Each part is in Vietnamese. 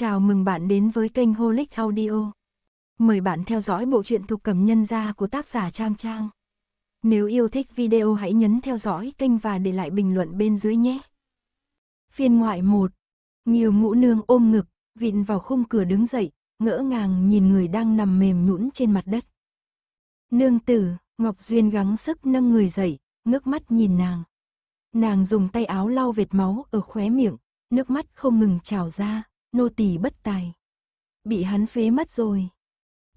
Chào mừng bạn đến với kênh Holic Audio. Mời bạn theo dõi bộ truyện thuộc cầm nhân gia của tác giả Trang Trang. Nếu yêu thích video hãy nhấn theo dõi kênh và để lại bình luận bên dưới nhé. Phiên ngoại 1 Nhiều ngũ nương ôm ngực, vịn vào khung cửa đứng dậy, ngỡ ngàng nhìn người đang nằm mềm nhũn trên mặt đất. Nương tử, Ngọc Duyên gắng sức nâng người dậy, ngước mắt nhìn nàng. Nàng dùng tay áo lau vệt máu ở khóe miệng, nước mắt không ngừng trào ra, nô tỳ bất tài. Bị hắn phế mất rồi.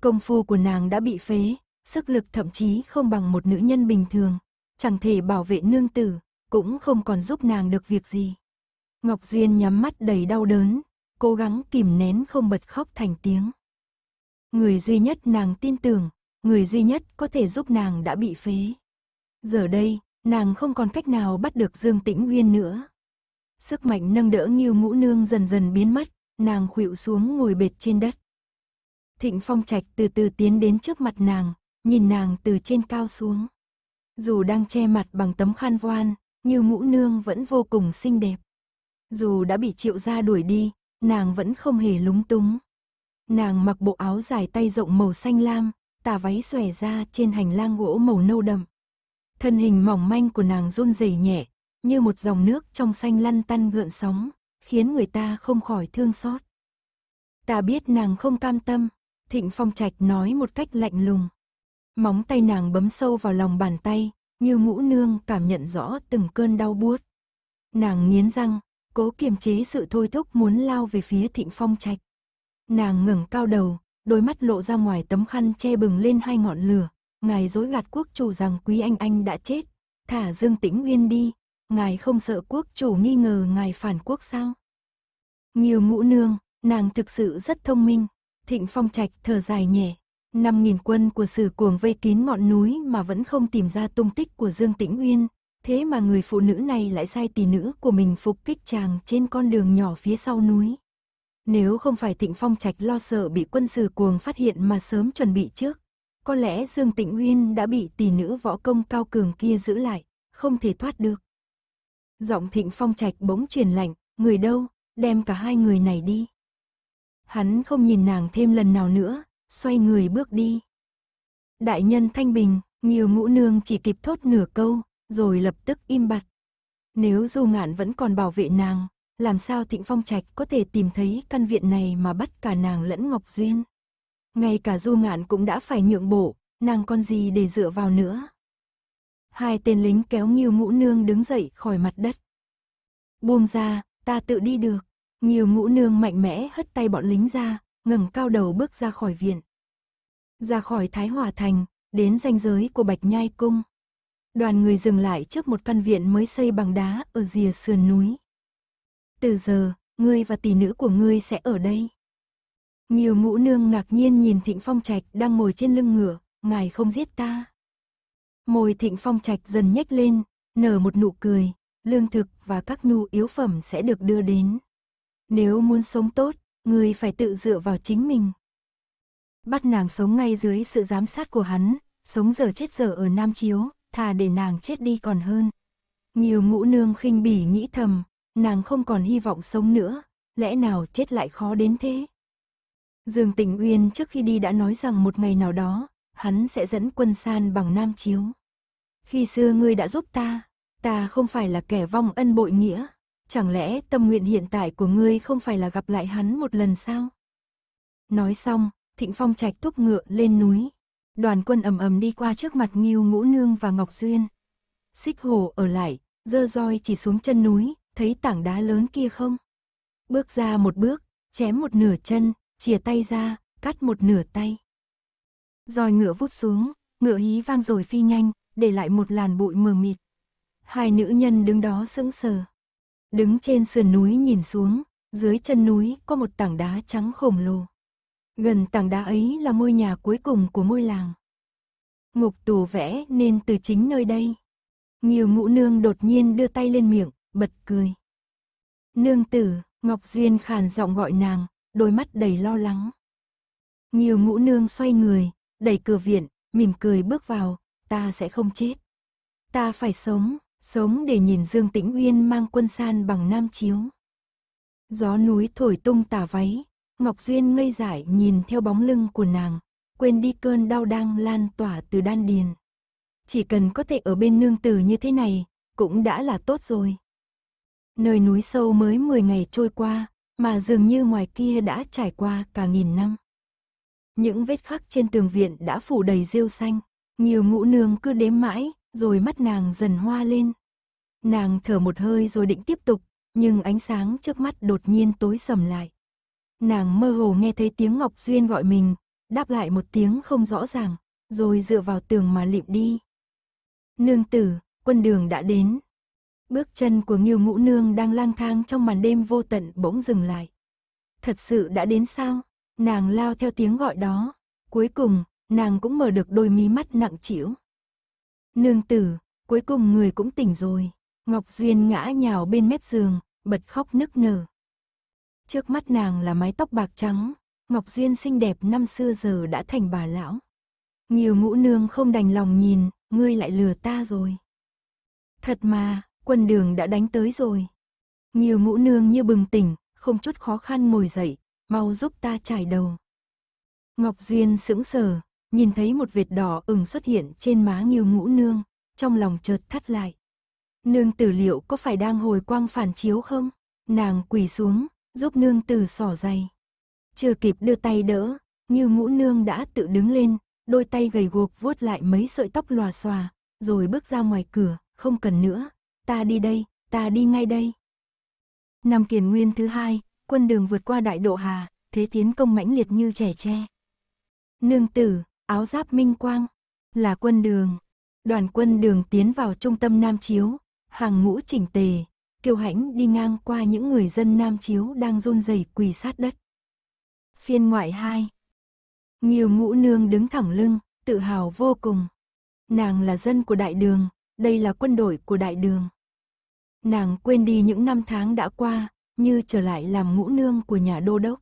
Công phu của nàng đã bị phế, sức lực thậm chí không bằng một nữ nhân bình thường, chẳng thể bảo vệ nương tử, cũng không còn giúp nàng được việc gì. Ngọc Duyên nhắm mắt đầy đau đớn, cố gắng kìm nén không bật khóc thành tiếng. Người duy nhất nàng tin tưởng, người duy nhất có thể giúp nàng đã bị phế. Giờ đây, nàng không còn cách nào bắt được Dương Tĩnh Nguyên nữa. Sức mạnh nâng đỡ Ngưu Ngũ Nương dần dần biến mất, nàng khuỵu xuống ngồi bệt trên đất. Thịnh Phong Trạch từ từ tiến đến trước mặt nàng, nhìn nàng từ trên cao xuống. Dù đang che mặt bằng tấm khăn voan, như mũ Nương vẫn vô cùng xinh đẹp. Dù đã bị triệu gia đuổi đi, nàng vẫn không hề lúng túng. Nàng mặc bộ áo dài tay rộng màu xanh lam, tà váy xòe ra trên hành lang gỗ màu nâu đậm. Thân hình mỏng manh của nàng run rẩy nhẹ, như một dòng nước trong xanh lăn tăn gợn sóng, khiến người ta không khỏi thương xót. Ta biết nàng không cam tâm, Thịnh Phong Trạch nói một cách lạnh lùng. Móng tay nàng bấm sâu vào lòng bàn tay, như ngũ nương cảm nhận rõ từng cơn đau buốt. Nàng nghiến răng, cố kiềm chế sự thôi thúc muốn lao về phía Thịnh Phong Trạch. Nàng ngẩng cao đầu, đôi mắt lộ ra ngoài tấm khăn che bừng lên hai ngọn lửa, ngài dối gạt quốc chủ rằng quý anh anh đã chết, thả Dương Tĩnh Nguyên đi, ngài không sợ quốc chủ nghi ngờ ngài phản quốc sao? Nhiều ngũ nương, nàng thực sự rất thông minh, thịnh phong trạch thở dài nhẹ. Năm nghìn quân của sử cuồng vây kín ngọn núi mà vẫn không tìm ra tung tích của Dương Tĩnh Uyên, thế mà người phụ nữ này lại sai tỷ nữ của mình phục kích chàng trên con đường nhỏ phía sau núi. Nếu không phải Thịnh Phong Trạch lo sợ bị quân sử cuồng phát hiện mà sớm chuẩn bị trước, có lẽ Dương Tĩnh Uyên đã bị tỷ nữ võ công cao cường kia giữ lại, không thể thoát được. Giọng Thịnh Phong Trạch bỗng truyền lạnh, người đâu, đem cả hai người này đi. Hắn không nhìn nàng thêm lần nào nữa, xoay người bước đi. Đại nhân Thanh Bình, nhiều ngũ nương chỉ kịp thốt nửa câu, rồi lập tức im bặt. Nếu Du Ngạn vẫn còn bảo vệ nàng, làm sao Thịnh Phong Trạch có thể tìm thấy căn viện này mà bắt cả nàng lẫn Ngọc Duyên. Ngay cả Du Ngạn cũng đã phải nhượng bộ, nàng còn gì để dựa vào nữa. Hai tên lính kéo Nghiêu Ngũ Nương đứng dậy khỏi mặt đất. Buông ra, ta tự đi được. Nghiêu Ngũ Nương mạnh mẽ hất tay bọn lính ra, ngẩng cao đầu bước ra khỏi viện. Ra khỏi Thái Hòa Thành, đến ranh giới của Bạch Nhai Cung. Đoàn người dừng lại trước một căn viện mới xây bằng đá ở rìa sườn núi. Từ giờ, ngươi và tỷ nữ của ngươi sẽ ở đây. Nhiều ngũ nương ngạc nhiên nhìn Thịnh Phong Trạch đang ngồi trên lưng ngựa, ngài không giết ta. Môi Thịnh Phong Trạch dần nhếch lên, nở một nụ cười, lương thực và các nhu yếu phẩm sẽ được đưa đến. Nếu muốn sống tốt, người phải tự dựa vào chính mình. Bắt nàng sống ngay dưới sự giám sát của hắn, sống giờ chết giờ ở Nam Chiếu, thà để nàng chết đi còn hơn. Nhiều ngũ nương khinh bỉ nghĩ thầm, nàng không còn hy vọng sống nữa, lẽ nào chết lại khó đến thế. Dương Tình Uyên trước khi đi đã nói rằng một ngày nào đó, hắn sẽ dẫn quân san bằng Nam Chiếu. Khi xưa ngươi đã giúp ta, ta không phải là kẻ vong ân bội nghĩa, chẳng lẽ tâm nguyện hiện tại của ngươi không phải là gặp lại hắn một lần sao? Nói xong, Thịnh Phong Trạch thúc ngựa lên núi. Đoàn quân ầm ầm đi qua trước mặt Ngưu Ngũ Nương và Ngọc Duyên. Xích Hồ ở lại, dơ roi chỉ xuống chân núi, thấy tảng đá lớn kia không? Bước ra một bước, chém một nửa chân, chìa tay ra, cắt một nửa tay. Roi ngựa vút xuống, ngựa hí vang rồi phi nhanh, để lại một làn bụi mờ mịt. Hai nữ nhân đứng đó sững sờ. Đứng trên sườn núi nhìn xuống, dưới chân núi có một tảng đá trắng khổng lồ. Gần tảng đá ấy là ngôi nhà cuối cùng của ngôi làng. Ngục tù vẽ nên từ chính nơi đây. Nhiều ngũ nương đột nhiên đưa tay lên miệng, bật cười. Nương tử, Ngọc Duyên khàn giọng gọi nàng, đôi mắt đầy lo lắng. Nhiều ngũ nương xoay người, đẩy cửa viện, mỉm cười bước vào, ta sẽ không chết. Ta phải sống, sống để nhìn Dương Tĩnh Uyên mang quân san bằng nam chiếu. Gió núi thổi tung tả váy, Ngọc Duyên ngây dại nhìn theo bóng lưng của nàng, quên đi cơn đau đang lan tỏa từ đan điền. Chỉ cần có thể ở bên nương tử như thế này, cũng đã là tốt rồi. Nơi núi sâu mới 10 ngày trôi qua, mà dường như ngoài kia đã trải qua cả nghìn năm. Những vết khắc trên tường viện đã phủ đầy rêu xanh, nhiều ngũ nương cứ đếm mãi, rồi mắt nàng dần hoa lên. Nàng thở một hơi rồi định tiếp tục, nhưng ánh sáng trước mắt đột nhiên tối sầm lại. Nàng mơ hồ nghe thấy tiếng Ngọc Duyên gọi mình, đáp lại một tiếng không rõ ràng, rồi dựa vào tường mà lịm đi. Nương tử, quân đường đã đến. Bước chân của Nghiêu Ngũ Nương đang lang thang trong màn đêm vô tận bỗng dừng lại. Thật sự đã đến sao? Nàng lao theo tiếng gọi đó. Cuối cùng, nàng cũng mở được đôi mí mắt nặng trĩu. Nương tử, cuối cùng người cũng tỉnh rồi. Ngọc Duyên ngã nhào bên mép giường, bật khóc nức nở. Trước mắt nàng là mái tóc bạc trắng, Ngọc Duyên xinh đẹp năm xưa giờ đã thành bà lão. Nhiều ngũ nương không đành lòng nhìn, ngươi lại lừa ta rồi. Thật mà, quân đường đã đánh tới rồi. Nhiều ngũ nương như bừng tỉnh, không chút khó khăn ngồi dậy, mau giúp ta trải đầu. Ngọc Duyên sững sờ, nhìn thấy một vệt đỏ ửng xuất hiện trên má Nghiêu Ngũ Nương, trong lòng chợt thắt lại. Nương tử liệu có phải đang hồi quang phản chiếu không? Nàng quỳ xuống, giúp nương tử xỏ giày. Chưa kịp đưa tay đỡ, Nghiêu Ngũ Nương đã tự đứng lên, đôi tay gầy guộc vuốt lại mấy sợi tóc lòa xòa, rồi bước ra ngoài cửa, không cần nữa, ta đi đây, ta đi ngay đây. Năm kiền nguyên thứ hai, quân đường vượt qua đại độ hà, thế tiến công mãnh liệt như trẻ tre. Nương tử, áo giáp minh quang, là quân đường. Đoàn quân đường tiến vào trung tâm Nam Chiếu, hàng ngũ chỉnh tề, kiêu hãnh đi ngang qua những người dân Nam Chiếu đang run rẩy quỳ sát đất. Phiên ngoại 2 Nhiều ngũ nương đứng thẳng lưng, tự hào vô cùng. Nàng là dân của đại đường, đây là quân đội của đại đường. Nàng quên đi những năm tháng đã qua, như trở lại làm ngũ nương của nhà đô đốc.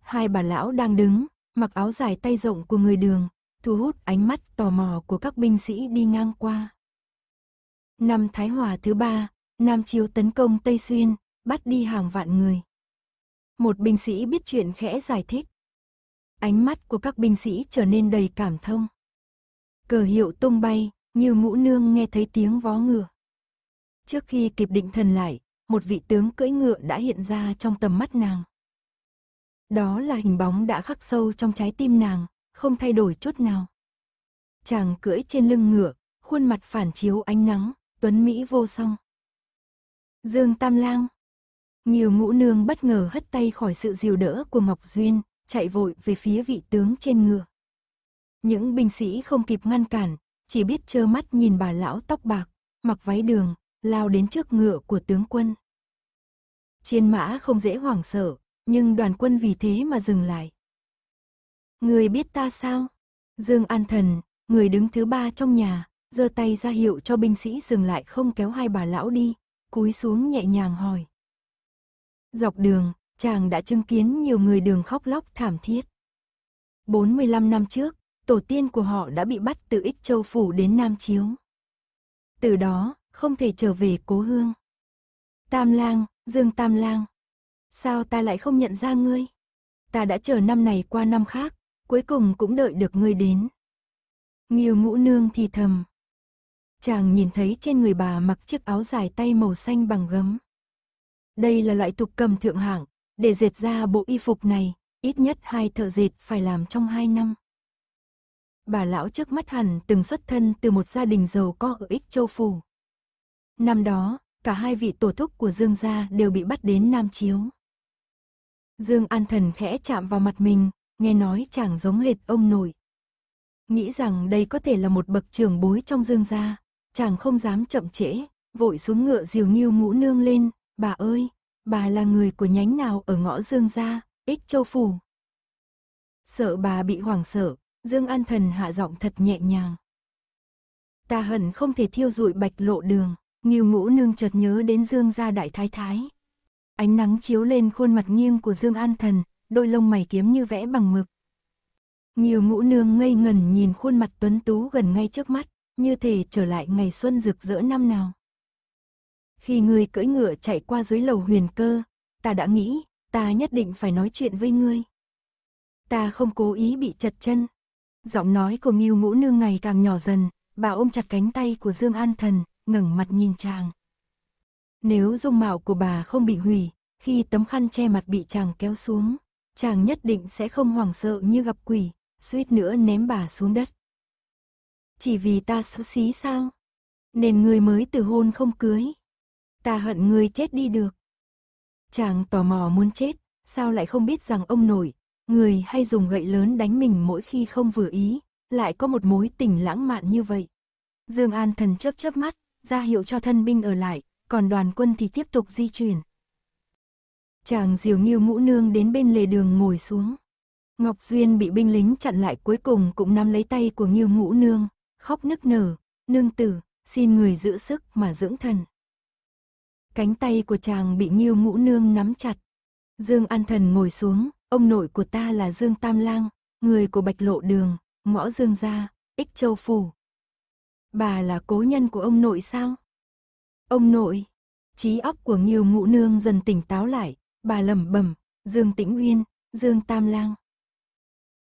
Hai bà lão đang đứng, mặc áo dài tay rộng của người đường, thu hút ánh mắt tò mò của các binh sĩ đi ngang qua. Năm Thái Hòa thứ ba, Nam Chiếu tấn công Tây Xuyên, bắt đi hàng vạn người. Một binh sĩ biết chuyện khẽ giải thích. Ánh mắt của các binh sĩ trở nên đầy cảm thông. Cờ hiệu tung bay, như ngũ nương nghe thấy tiếng vó ngựa. Trước khi kịp định thần lại, một vị tướng cưỡi ngựa đã hiện ra trong tầm mắt nàng. Đó là hình bóng đã khắc sâu trong trái tim nàng, không thay đổi chút nào. Chàng cưỡi trên lưng ngựa, khuôn mặt phản chiếu ánh nắng, tuấn Mỹ vô song. Dương Tam Lang Nhiều ngũ nương bất ngờ hất tay khỏi sự dìu đỡ của Ngọc Duyên, chạy vội về phía vị tướng trên ngựa. Những binh sĩ không kịp ngăn cản, chỉ biết trơ mắt nhìn bà lão tóc bạc, mặc váy đường, lao đến trước ngựa của tướng quân. Chiến mã không dễ hoảng sợ, nhưng đoàn quân vì thế mà dừng lại. Người biết ta sao? Dương An Thần, người đứng thứ ba trong nhà, giơ tay ra hiệu cho binh sĩ dừng lại không kéo hai bà lão đi, cúi xuống nhẹ nhàng hỏi. Dọc đường, chàng đã chứng kiến nhiều người đường khóc lóc thảm thiết. 45 năm trước, tổ tiên của họ đã bị bắt từ Ích Châu Phủ đến Nam Chiếu. Từ đó, không thể trở về cố hương. Tam lang, Dương Tam lang. Sao ta lại không nhận ra ngươi? Ta đã chờ năm này qua năm khác, cuối cùng cũng đợi được ngươi đến. Nghiêu ngũ nương thì thầm. Chàng nhìn thấy trên người bà mặc chiếc áo dài tay màu xanh bằng gấm. Đây là loại tục cầm thượng hạng, để dệt ra bộ y phục này, ít nhất hai thợ dệt phải làm trong hai năm. Bà lão trước mắt hẳn từng xuất thân từ một gia đình giàu có ở Ích Châu Phủ. Năm đó, cả hai vị tổ thúc của Dương gia đều bị bắt đến Nam Chiếu. Dương An Thần khẽ chạm vào mặt mình, nghe nói chàng giống hệt ông nội. Nghĩ rằng đây có thể là một bậc trưởng bối trong Dương gia, chàng không dám chậm trễ, vội xuống ngựa diều nghiêu ngũ nương lên, bà ơi, bà là người của nhánh nào ở ngõ Dương gia, ích châu phủ. Sợ bà bị hoảng sợ, Dương An Thần hạ giọng thật nhẹ nhàng. Ta hận không thể thiêu rụi bạch lộ đường. Nghiêu ngũ nương chợt nhớ đến Dương gia đại thái thái. Ánh nắng chiếu lên khuôn mặt nghiêng của Dương An Thần, đôi lông mày kiếm như vẽ bằng mực. Nhiều ngũ nương ngây ngẩn nhìn khuôn mặt tuấn tú gần ngay trước mắt, như thể trở lại ngày xuân rực rỡ năm nào. Khi ngươi cưỡi ngựa chạy qua dưới lầu huyền cơ, ta đã nghĩ, ta nhất định phải nói chuyện với ngươi. Ta không cố ý bị chật chân. Giọng nói của Ngưu Ngũ Nương ngày càng nhỏ dần, bà ôm chặt cánh tay của Dương An Thần, ngẩng mặt nhìn chàng. Nếu dung mạo của bà không bị hủy, khi tấm khăn che mặt bị chàng kéo xuống, chàng nhất định sẽ không hoảng sợ như gặp quỷ, suýt nữa ném bà xuống đất. Chỉ vì ta xấu xí sao? Nên người mới từ hôn không cưới. Ta hận người chết đi được. Chàng tò mò muốn chết, sao lại không biết rằng ông nội, người hay dùng gậy lớn đánh mình mỗi khi không vừa ý, lại có một mối tình lãng mạn như vậy. Dương An Thần chớp chớp mắt, ra hiệu cho thân binh ở lại, còn đoàn quân thì tiếp tục di chuyển. Chàng diều nghiêu mũ nương đến bên lề đường ngồi xuống. Ngọc Duyên bị binh lính chặn lại cuối cùng cũng nắm lấy tay của nghiêu mũ nương, khóc nức nở, nương tử, xin người giữ sức mà dưỡng thần. Cánh tay của chàng bị nghiêu mũ nương nắm chặt. Dương An Thần ngồi xuống, ông nội của ta là Dương Tam Lang, người của Bạch Lộ Đường, ngõ Dương Gia, Ích Châu Phủ. Bà là cố nhân của ông nội sao? Ông nội, trí óc của nhiều Ngũ Nương dần tỉnh táo lại, bà lẩm bẩm, Dương Tĩnh Uyên, Dương Tam Lang.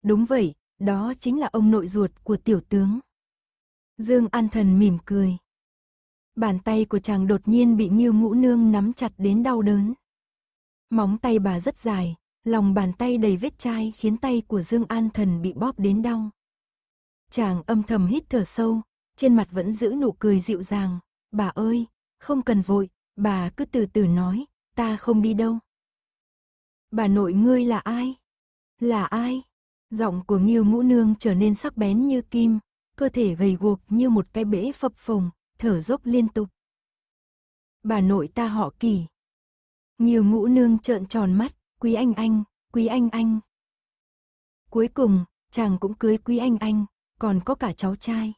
Đúng vậy, đó chính là ông nội ruột của tiểu tướng. Dương An Thần mỉm cười. Bàn tay của chàng đột nhiên bị Nghiêu Ngũ Nương nắm chặt đến đau đớn. Móng tay bà rất dài, lòng bàn tay đầy vết chai khiến tay của Dương An Thần bị bóp đến đau. Chàng âm thầm hít thở sâu, trên mặt vẫn giữ nụ cười dịu dàng, "Bà ơi, không cần vội, bà cứ từ từ nói, ta không đi đâu." "Bà nội ngươi là ai?" "Là ai?" Giọng của Nghiêu Ngũ Nương trở nên sắc bén như kim, cơ thể gầy guộc như một cái bể phập phồng, thở dốc liên tục. "Bà nội ta họ Kỳ." Nghiêu Ngũ Nương trợn tròn mắt, "Quý anh anh, Quý anh anh." Cuối cùng, chàng cũng cưới Quý anh anh, còn có cả cháu trai.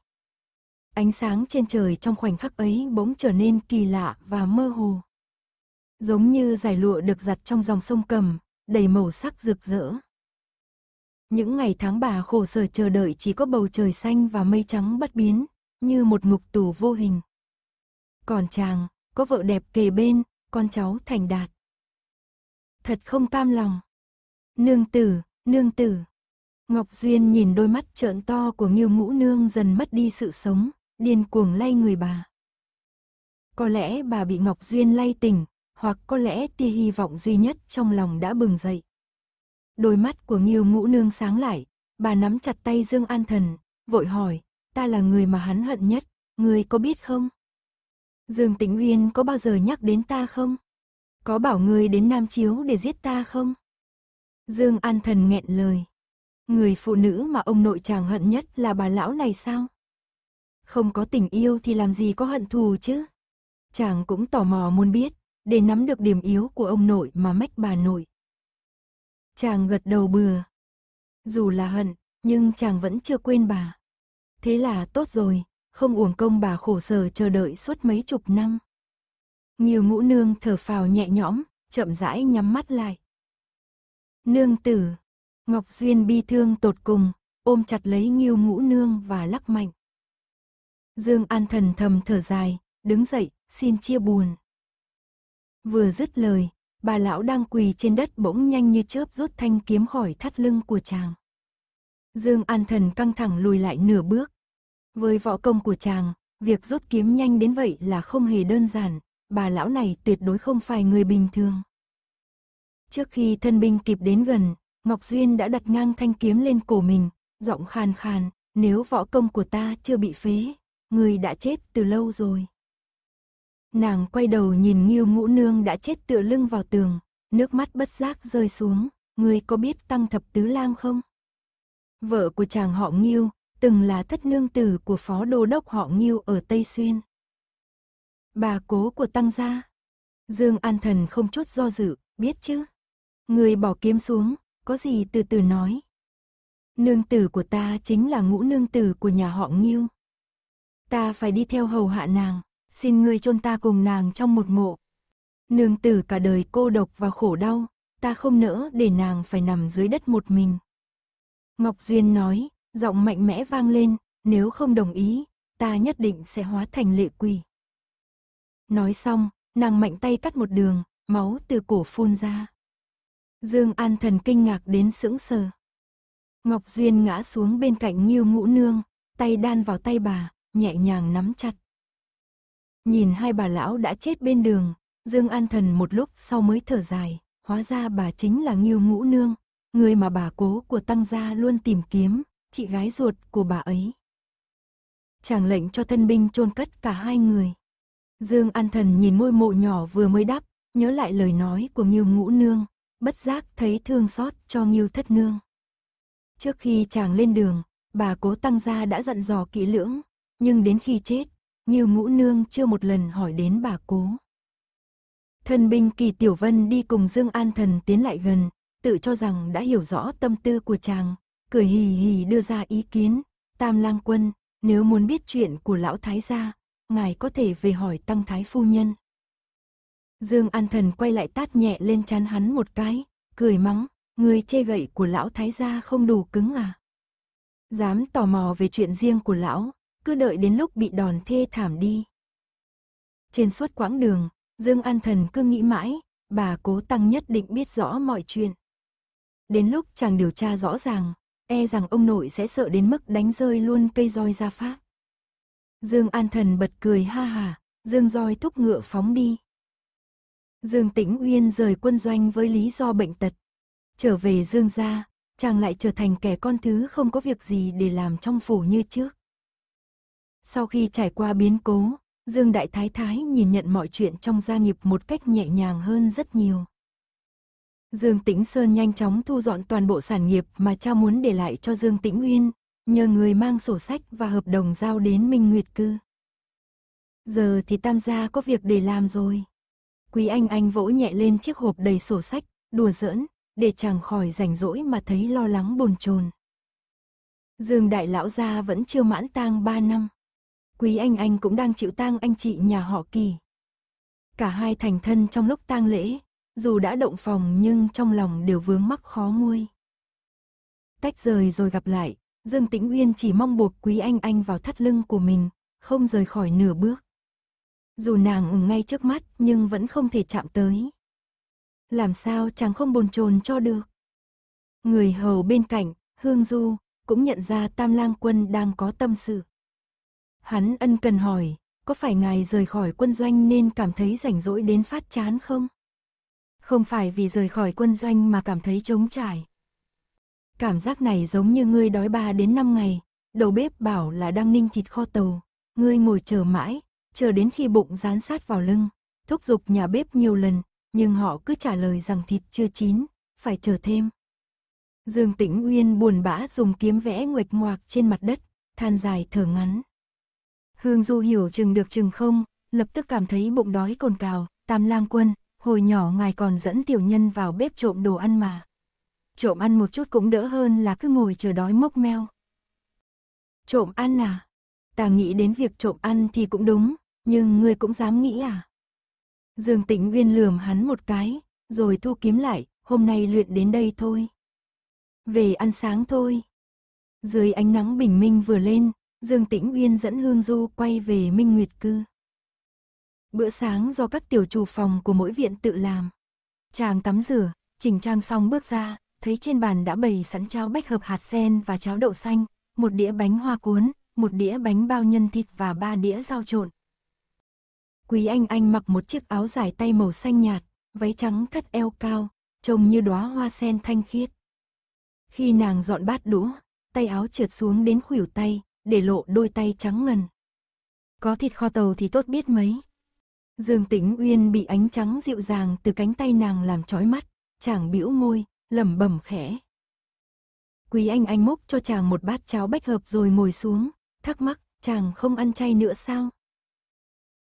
Ánh sáng trên trời trong khoảnh khắc ấy bỗng trở nên kỳ lạ và mơ hồ. Giống như giải lụa được giặt trong dòng sông cầm, đầy màu sắc rực rỡ. Những ngày tháng bà khổ sở chờ đợi chỉ có bầu trời xanh và mây trắng bất biến, như một ngục tù vô hình. Còn chàng, có vợ đẹp kề bên, con cháu thành đạt. Thật không cam lòng. Nương tử, nương tử. Ngọc Duyên nhìn đôi mắt trợn to của Nghiêu Ngũ Nương dần mất đi sự sống, điên cuồng lay người bà. Có lẽ bà bị Ngọc Duyên lay tỉnh, hoặc có lẽ tia hy vọng duy nhất trong lòng đã bừng dậy. Đôi mắt của Nghiêu Ngũ Nương sáng lại, bà nắm chặt tay Dương An Thần, vội hỏi, ta là người mà hắn hận nhất, người có biết không? Dương Tĩnh Uyên có bao giờ nhắc đến ta không? Có bảo người đến Nam Chiếu để giết ta không? Dương An Thần nghẹn lời. Người phụ nữ mà ông nội chàng hận nhất là bà lão này sao? Không có tình yêu thì làm gì có hận thù chứ? Chàng cũng tò mò muốn biết, để nắm được điểm yếu của ông nội mà mách bà nội. Chàng gật đầu bừa. Dù là hận, nhưng chàng vẫn chưa quên bà. Thế là tốt rồi, không uổng công bà khổ sở chờ đợi suốt mấy chục năm. Nhiều ngũ nương thở phào nhẹ nhõm, chậm rãi nhắm mắt lại. Nương tử, Ngọc Duyên bi thương tột cùng, ôm chặt lấy Nghiêu Ngũ Nương và lắc mạnh. Dương An Thần thầm thở dài, đứng dậy, xin chia buồn. Vừa dứt lời, bà lão đang quỳ trên đất bỗng nhanh như chớp rút thanh kiếm khỏi thắt lưng của chàng. Dương An Thần căng thẳng lùi lại nửa bước. Với võ công của chàng, việc rút kiếm nhanh đến vậy là không hề đơn giản, bà lão này tuyệt đối không phải người bình thường. Trước khi thân binh kịp đến gần, Ngọc Duyên đã đặt ngang thanh kiếm lên cổ mình, giọng khàn khàn, nếu võ công của ta chưa bị phế, người đã chết từ lâu rồi. Nàng quay đầu nhìn Nghiêu Ngũ Nương đã chết tựa lưng vào tường, nước mắt bất giác rơi xuống, người có biết Tăng Thập Tứ Lang không? Vợ của chàng họ Nghiêu, từng là thất nương tử của phó đô đốc họ Nghiêu ở Tây Xuyên. Bà cố của Tăng gia. Dương An Thần không chút do dự, biết chứ? Người bỏ kiếm xuống, có gì từ từ nói. Nương tử của ta chính là ngũ nương tử của nhà họ Nghiêu. Ta phải đi theo hầu hạ nàng, xin ngươi chôn ta cùng nàng trong một mộ. Nương tử cả đời cô độc và khổ đau, ta không nỡ để nàng phải nằm dưới đất một mình. Ngọc Duyên nói, giọng mạnh mẽ vang lên, nếu không đồng ý, ta nhất định sẽ hóa thành lệ quỷ. Nói xong, nàng mạnh tay cắt một đường, máu từ cổ phun ra. Dương An Thần kinh ngạc đến sững sờ. Ngọc Duyên ngã xuống bên cạnh Nghiêu Ngũ Nương, tay đan vào tay bà, nhẹ nhàng nắm chặt. Nhìn hai bà lão đã chết bên đường, Dương An Thần một lúc sau mới thở dài, hóa ra bà chính là Ngưu Ngũ Nương, người mà bà cố của tăng gia luôn tìm kiếm, chị gái ruột của bà ấy. Chàng lệnh cho thân binh chôn cất cả hai người. Dương An Thần nhìn ngôi mộ nhỏ vừa mới đắp, nhớ lại lời nói của Ngưu Ngũ Nương, bất giác thấy thương xót cho Ngưu Thất Nương. Trước khi chàng lên đường, bà cố tăng gia đã dặn dò kỹ lưỡng, nhưng đến khi chết, Nghiêu Ngũ Nương chưa một lần hỏi đến bà cố. Thân binh Kỳ Tiểu Vân đi cùng Dương An Thần tiến lại gần, tự cho rằng đã hiểu rõ tâm tư của chàng, cười hì hì đưa ra ý kiến, Tam Lang Quân, nếu muốn biết chuyện của lão thái gia, ngài có thể về hỏi tăng thái phu nhân. Dương An Thần quay lại tát nhẹ lên chán hắn một cái, cười mắng, người chê gậy của lão thái gia không đủ cứng à? Dám tò mò về chuyện riêng của lão, cứ đợi đến lúc bị đòn thê thảm đi. Trên suốt quãng đường, Dương An Thần cứ nghĩ mãi, bà cố tăng nhất định biết rõ mọi chuyện. Đến lúc chàng điều tra rõ ràng, e rằng ông nội sẽ sợ đến mức đánh rơi luôn cây roi ra pháp. Dương An Thần bật cười ha hà, Dương roi thúc ngựa phóng đi. Dương Tĩnh Uyên rời quân doanh với lý do bệnh tật. Trở về Dương gia, chàng lại trở thành kẻ con thứ không có việc gì để làm trong phủ như trước. Sau khi trải qua biến cố, Dương Đại Thái Thái nhìn nhận mọi chuyện trong gia nghiệp một cách nhẹ nhàng hơn rất nhiều. Dương Tĩnh Sơn nhanh chóng thu dọn toàn bộ sản nghiệp mà cha muốn để lại cho Dương Tĩnh Uyên, nhờ người mang sổ sách và hợp đồng giao đến Minh Nguyệt Cư. Giờ thì tam gia có việc để làm rồi. Quý Anh Anh vỗ nhẹ lên chiếc hộp đầy sổ sách, đùa giỡn, để chàng khỏi rảnh rỗi mà thấy lo lắng bồn chồn. Dương Đại Lão gia vẫn chưa mãn tang 3 năm. Quý Anh Anh cũng đang chịu tang anh chị nhà họ Kỳ. Cả hai thành thân trong lúc tang lễ, dù đã động phòng nhưng trong lòng đều vướng mắc khó nguôi. Tách rời rồi gặp lại, Dương Tĩnh Uyên chỉ mong buộc Quý Anh Anh vào thắt lưng của mình, không rời khỏi nửa bước. Dù nàng ở ngay trước mắt nhưng vẫn không thể chạm tới. Làm sao chàng không bồn chồn cho được. Người hầu bên cạnh, Hương Du, cũng nhận ra Tam Lang Quân đang có tâm sự. Hắn ân cần hỏi, có phải ngài rời khỏi quân doanh nên cảm thấy rảnh rỗi đến phát chán không? Không phải vì rời khỏi quân doanh mà cảm thấy trống trải. Cảm giác này giống như ngươi đói ba đến 5 ngày, đầu bếp bảo là đang ninh thịt kho tàu, ngươi ngồi chờ mãi, chờ đến khi bụng dán sát vào lưng, thúc giục nhà bếp nhiều lần, nhưng họ cứ trả lời rằng thịt chưa chín, phải chờ thêm. Dương Tĩnh Uyên buồn bã dùng kiếm vẽ nguệch ngoạc trên mặt đất, than dài thở ngắn. Hương Du hiểu chừng được chừng không, lập tức cảm thấy bụng đói cồn cào, tam lang quân, hồi nhỏ ngài còn dẫn tiểu nhân vào bếp trộm đồ ăn mà. Trộm ăn một chút cũng đỡ hơn là cứ ngồi chờ đói mốc meo. Trộm ăn à? Ta nghĩ đến việc trộm ăn thì cũng đúng, nhưng ngươi cũng dám nghĩ à? Dương Tĩnh Uyên lườm hắn một cái, rồi thu kiếm lại, hôm nay luyện đến đây thôi. Về ăn sáng thôi. Dưới ánh nắng bình minh vừa lên, Dương Tĩnh Uyên dẫn Hương Du quay về Minh Nguyệt Cư. Bữa sáng do các tiểu chủ phòng của mỗi viện tự làm. Chàng tắm rửa, chỉnh trang xong bước ra, thấy trên bàn đã bày sẵn cháo bách hợp hạt sen và cháo đậu xanh, một đĩa bánh hoa cuốn, một đĩa bánh bao nhân thịt và ba đĩa rau trộn. Quý Anh Anh mặc một chiếc áo dài tay màu xanh nhạt, váy trắng cắt eo cao, trông như đóa hoa sen thanh khiết. Khi nàng dọn bát đũa, tay áo trượt xuống đến khuỷu tay, để lộ đôi tay trắng ngần. Có thịt kho tàu thì tốt biết mấy. Dương Tĩnh Uyên bị ánh trắng dịu dàng từ cánh tay nàng làm chói mắt, chàng bĩu môi, lẩm bẩm khẽ. Quý Anh Anh múc cho chàng một bát cháo bách hợp rồi ngồi xuống, thắc mắc, chàng không ăn chay nữa sao?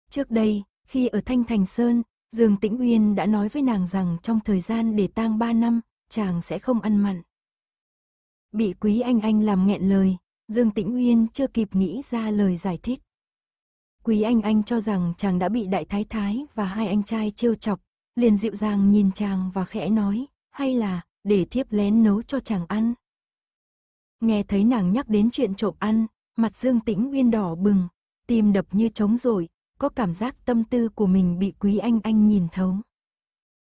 Trước đây, khi ở Thanh Thành Sơn, Dương Tĩnh Uyên đã nói với nàng rằng trong thời gian để tang 3 năm, chàng sẽ không ăn mặn. Bị Quý Anh Anh làm nghẹn lời, Dương Tĩnh Uyên chưa kịp nghĩ ra lời giải thích. Quý Anh Anh cho rằng chàng đã bị đại thái thái và hai anh trai trêu chọc, liền dịu dàng nhìn chàng và khẽ nói, hay là, để thiếp lén nấu cho chàng ăn. Nghe thấy nàng nhắc đến chuyện trộm ăn, mặt Dương Tĩnh Uyên đỏ bừng, tim đập như trống rồi, có cảm giác tâm tư của mình bị Quý Anh Anh nhìn thấu.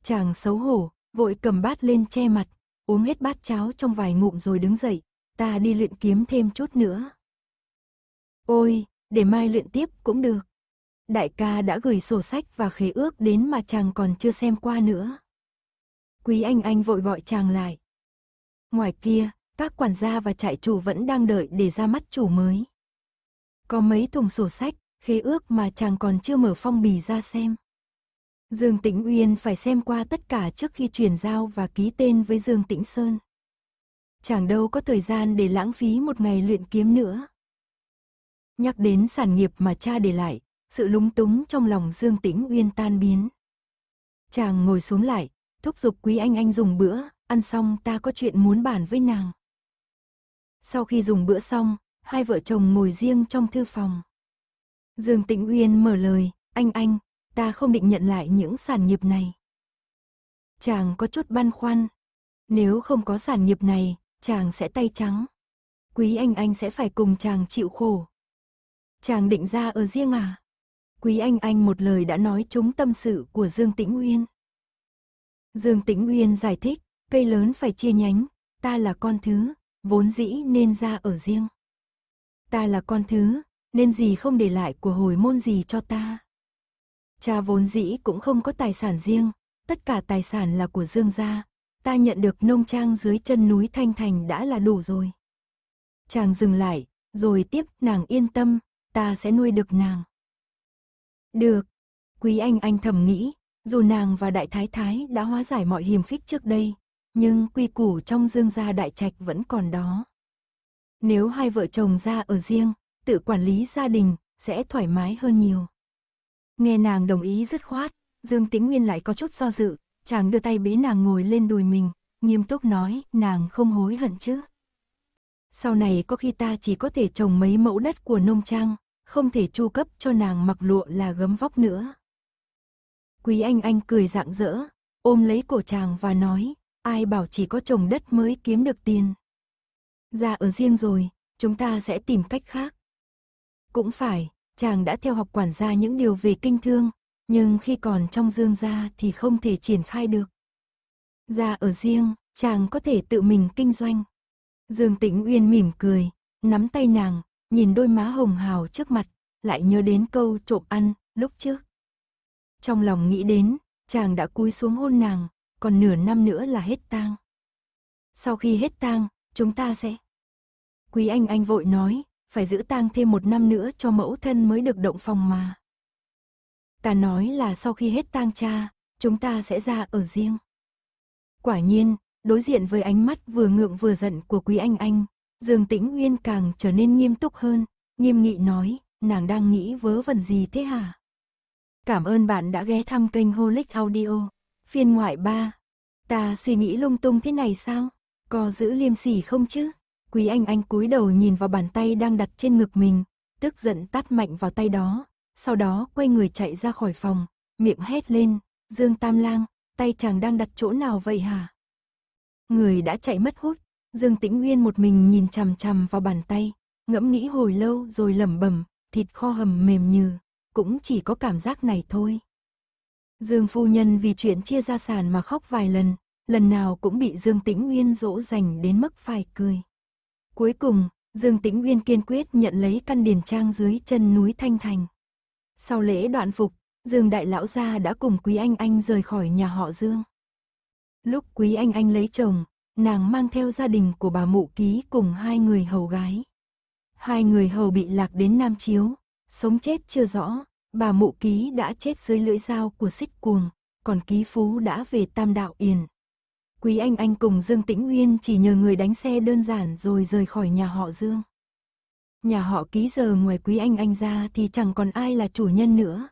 Chàng xấu hổ, vội cầm bát lên che mặt, uống hết bát cháo trong vài ngụm rồi đứng dậy, ta đi luyện kiếm thêm chút nữa. Ôi, để mai luyện tiếp cũng được. Đại ca đã gửi sổ sách và khế ước đến mà chàng còn chưa xem qua nữa. Quý anh anh vội gọi chàng lại. Ngoài kia, các quản gia và trại chủ vẫn đang đợi để ra mắt chủ mới. Có mấy thùng sổ sách, khế ước mà chàng còn chưa mở phong bì ra xem. Dương Tĩnh Uyên phải xem qua tất cả trước khi chuyển giao và ký tên với Dương Tĩnh Sơn. Chàng đâu có thời gian để lãng phí một ngày luyện kiếm nữa. Nhắc đến sản nghiệp mà cha để lại, sự lúng túng trong lòng Dương Tĩnh Uyên tan biến. Chàng ngồi xuống lại, thúc giục Quý Anh Anh dùng bữa, ăn xong ta có chuyện muốn bàn với nàng. Sau khi dùng bữa xong, hai vợ chồng ngồi riêng trong thư phòng. Dương Tĩnh Uyên mở lời, anh anh, ta không định nhận lại những sản nghiệp này. Chàng có chút băn khoăn. Nếu không có sản nghiệp này, chàng sẽ tay trắng. Quý anh anh sẽ phải cùng chàng chịu khổ. Chàng định ra ở riêng à? Quý anh anh một lời đã nói trúng tâm sự của Dương Tĩnh Uyên. Dương Tĩnh Uyên giải thích, cây lớn phải chia nhánh, ta là con thứ, vốn dĩ nên ra ở riêng. Ta là con thứ, nên gì không để lại của hồi môn gì cho ta. Cha vốn dĩ cũng không có tài sản riêng, tất cả tài sản là của Dương gia, ta nhận được nông trang dưới chân núi Thanh Thành đã là đủ rồi. Chàng dừng lại, rồi tiếp nàng yên tâm, ta sẽ nuôi được nàng. Được, quý anh anh thầm nghĩ, dù nàng và đại thái thái đã hóa giải mọi hiềm khích trước đây, nhưng quy củ trong dương gia đại trạch vẫn còn đó. Nếu hai vợ chồng ra ở riêng, tự quản lý gia đình, sẽ thoải mái hơn nhiều. Nghe nàng đồng ý dứt khoát, Dương Tĩnh Nguyên lại có chút do dự, chàng đưa tay bế nàng ngồi lên đùi mình, nghiêm túc nói, nàng không hối hận chứ. Sau này có khi ta chỉ có thể trồng mấy mẫu đất của nông trang, không thể chu cấp cho nàng mặc lụa là gấm vóc nữa. Quý anh anh cười rạng rỡ, ôm lấy cổ chàng và nói, ai bảo chỉ có trồng đất mới kiếm được tiền. Ra ở riêng rồi, chúng ta sẽ tìm cách khác. Cũng phải, chàng đã theo học quản gia những điều về kinh thương, nhưng khi còn trong dương gia thì không thể triển khai được. Ra ở riêng, chàng có thể tự mình kinh doanh. Dương Tĩnh Uyên mỉm cười, nắm tay nàng, nhìn đôi má hồng hào trước mặt, lại nhớ đến câu trộm ăn lúc trước. Trong lòng nghĩ đến, chàng đã cúi xuống hôn nàng, còn nửa năm nữa là hết tang. Sau khi hết tang, chúng ta sẽ... Quý anh anh vội nói, phải giữ tang thêm một năm nữa cho mẫu thân mới được động phòng mà. Ta nói là sau khi hết tang cha, chúng ta sẽ ra ở riêng. Quả nhiên, đối diện với ánh mắt vừa ngượng vừa giận của quý anh anh, Dương Tĩnh Uyên càng trở nên nghiêm túc hơn, nghiêm nghị nói, nàng đang nghĩ vớ vẩn gì thế hả? Cảm ơn bạn đã ghé thăm kênh Holic Audio, phiên ngoại 3. Ta suy nghĩ lung tung thế này sao? Có giữ liêm sỉ không chứ? Quý anh anh cúi đầu nhìn vào bàn tay đang đặt trên ngực mình, tức giận tát mạnh vào tay đó, sau đó quay người chạy ra khỏi phòng, miệng hét lên, Dương Tam Lang, tay chàng đang đặt chỗ nào vậy hả? Người đã chạy mất hút, Dương Tĩnh Nguyên một mình nhìn chằm chằm vào bàn tay, ngẫm nghĩ hồi lâu rồi lẩm bẩm, thịt kho hầm mềm như, cũng chỉ có cảm giác này thôi. Dương phu nhân vì chuyện chia gia sản mà khóc vài lần, lần nào cũng bị Dương Tĩnh Nguyên dỗ dành đến mức phải cười. Cuối cùng, Dương Tĩnh Nguyên kiên quyết nhận lấy căn điền trang dưới chân núi Thanh Thành. Sau lễ đoạn phục, Dương Đại Lão Gia đã cùng Quý Anh Anh rời khỏi nhà họ Dương. Lúc Quý Anh Anh lấy chồng, nàng mang theo gia đình của bà Mụ Ký cùng hai người hầu gái. Hai người hầu bị lạc đến Nam Chiếu, sống chết chưa rõ, bà Mụ Ký đã chết dưới lưỡi dao của xích cuồng, còn Ký Phú đã về Tam Đạo Yền. Quý Anh Anh cùng Dương Tĩnh Uyên chỉ nhờ người đánh xe đơn giản rồi rời khỏi nhà họ Dương. Nhà họ ký giờ ngoài Quý Anh Anh ra thì chẳng còn ai là chủ nhân nữa.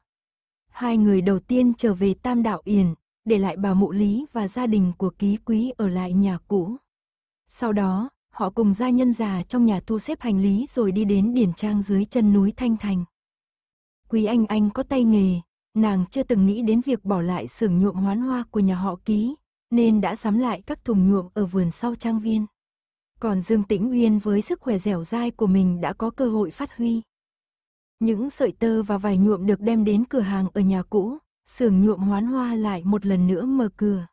Hai người đầu tiên trở về Tam Đạo Yền, để lại bà Mụ Lý và gia đình của ký quý ở lại nhà cũ. Sau đó, họ cùng gia nhân già trong nhà thu xếp hành lý rồi đi đến điển trang dưới chân núi Thanh Thành. Quý Anh Anh có tay nghề, nàng chưa từng nghĩ đến việc bỏ lại xưởng nhuộm hoán hoa của nhà họ ký, nên đã sắm lại các thùng nhuộm ở vườn sau trang viên. Còn Dương Tĩnh Uyên với sức khỏe dẻo dai của mình đã có cơ hội phát huy. Những sợi tơ và vải nhuộm được đem đến cửa hàng ở nhà cũ, xưởng nhuộm hoán hoa lại một lần nữa mở cửa.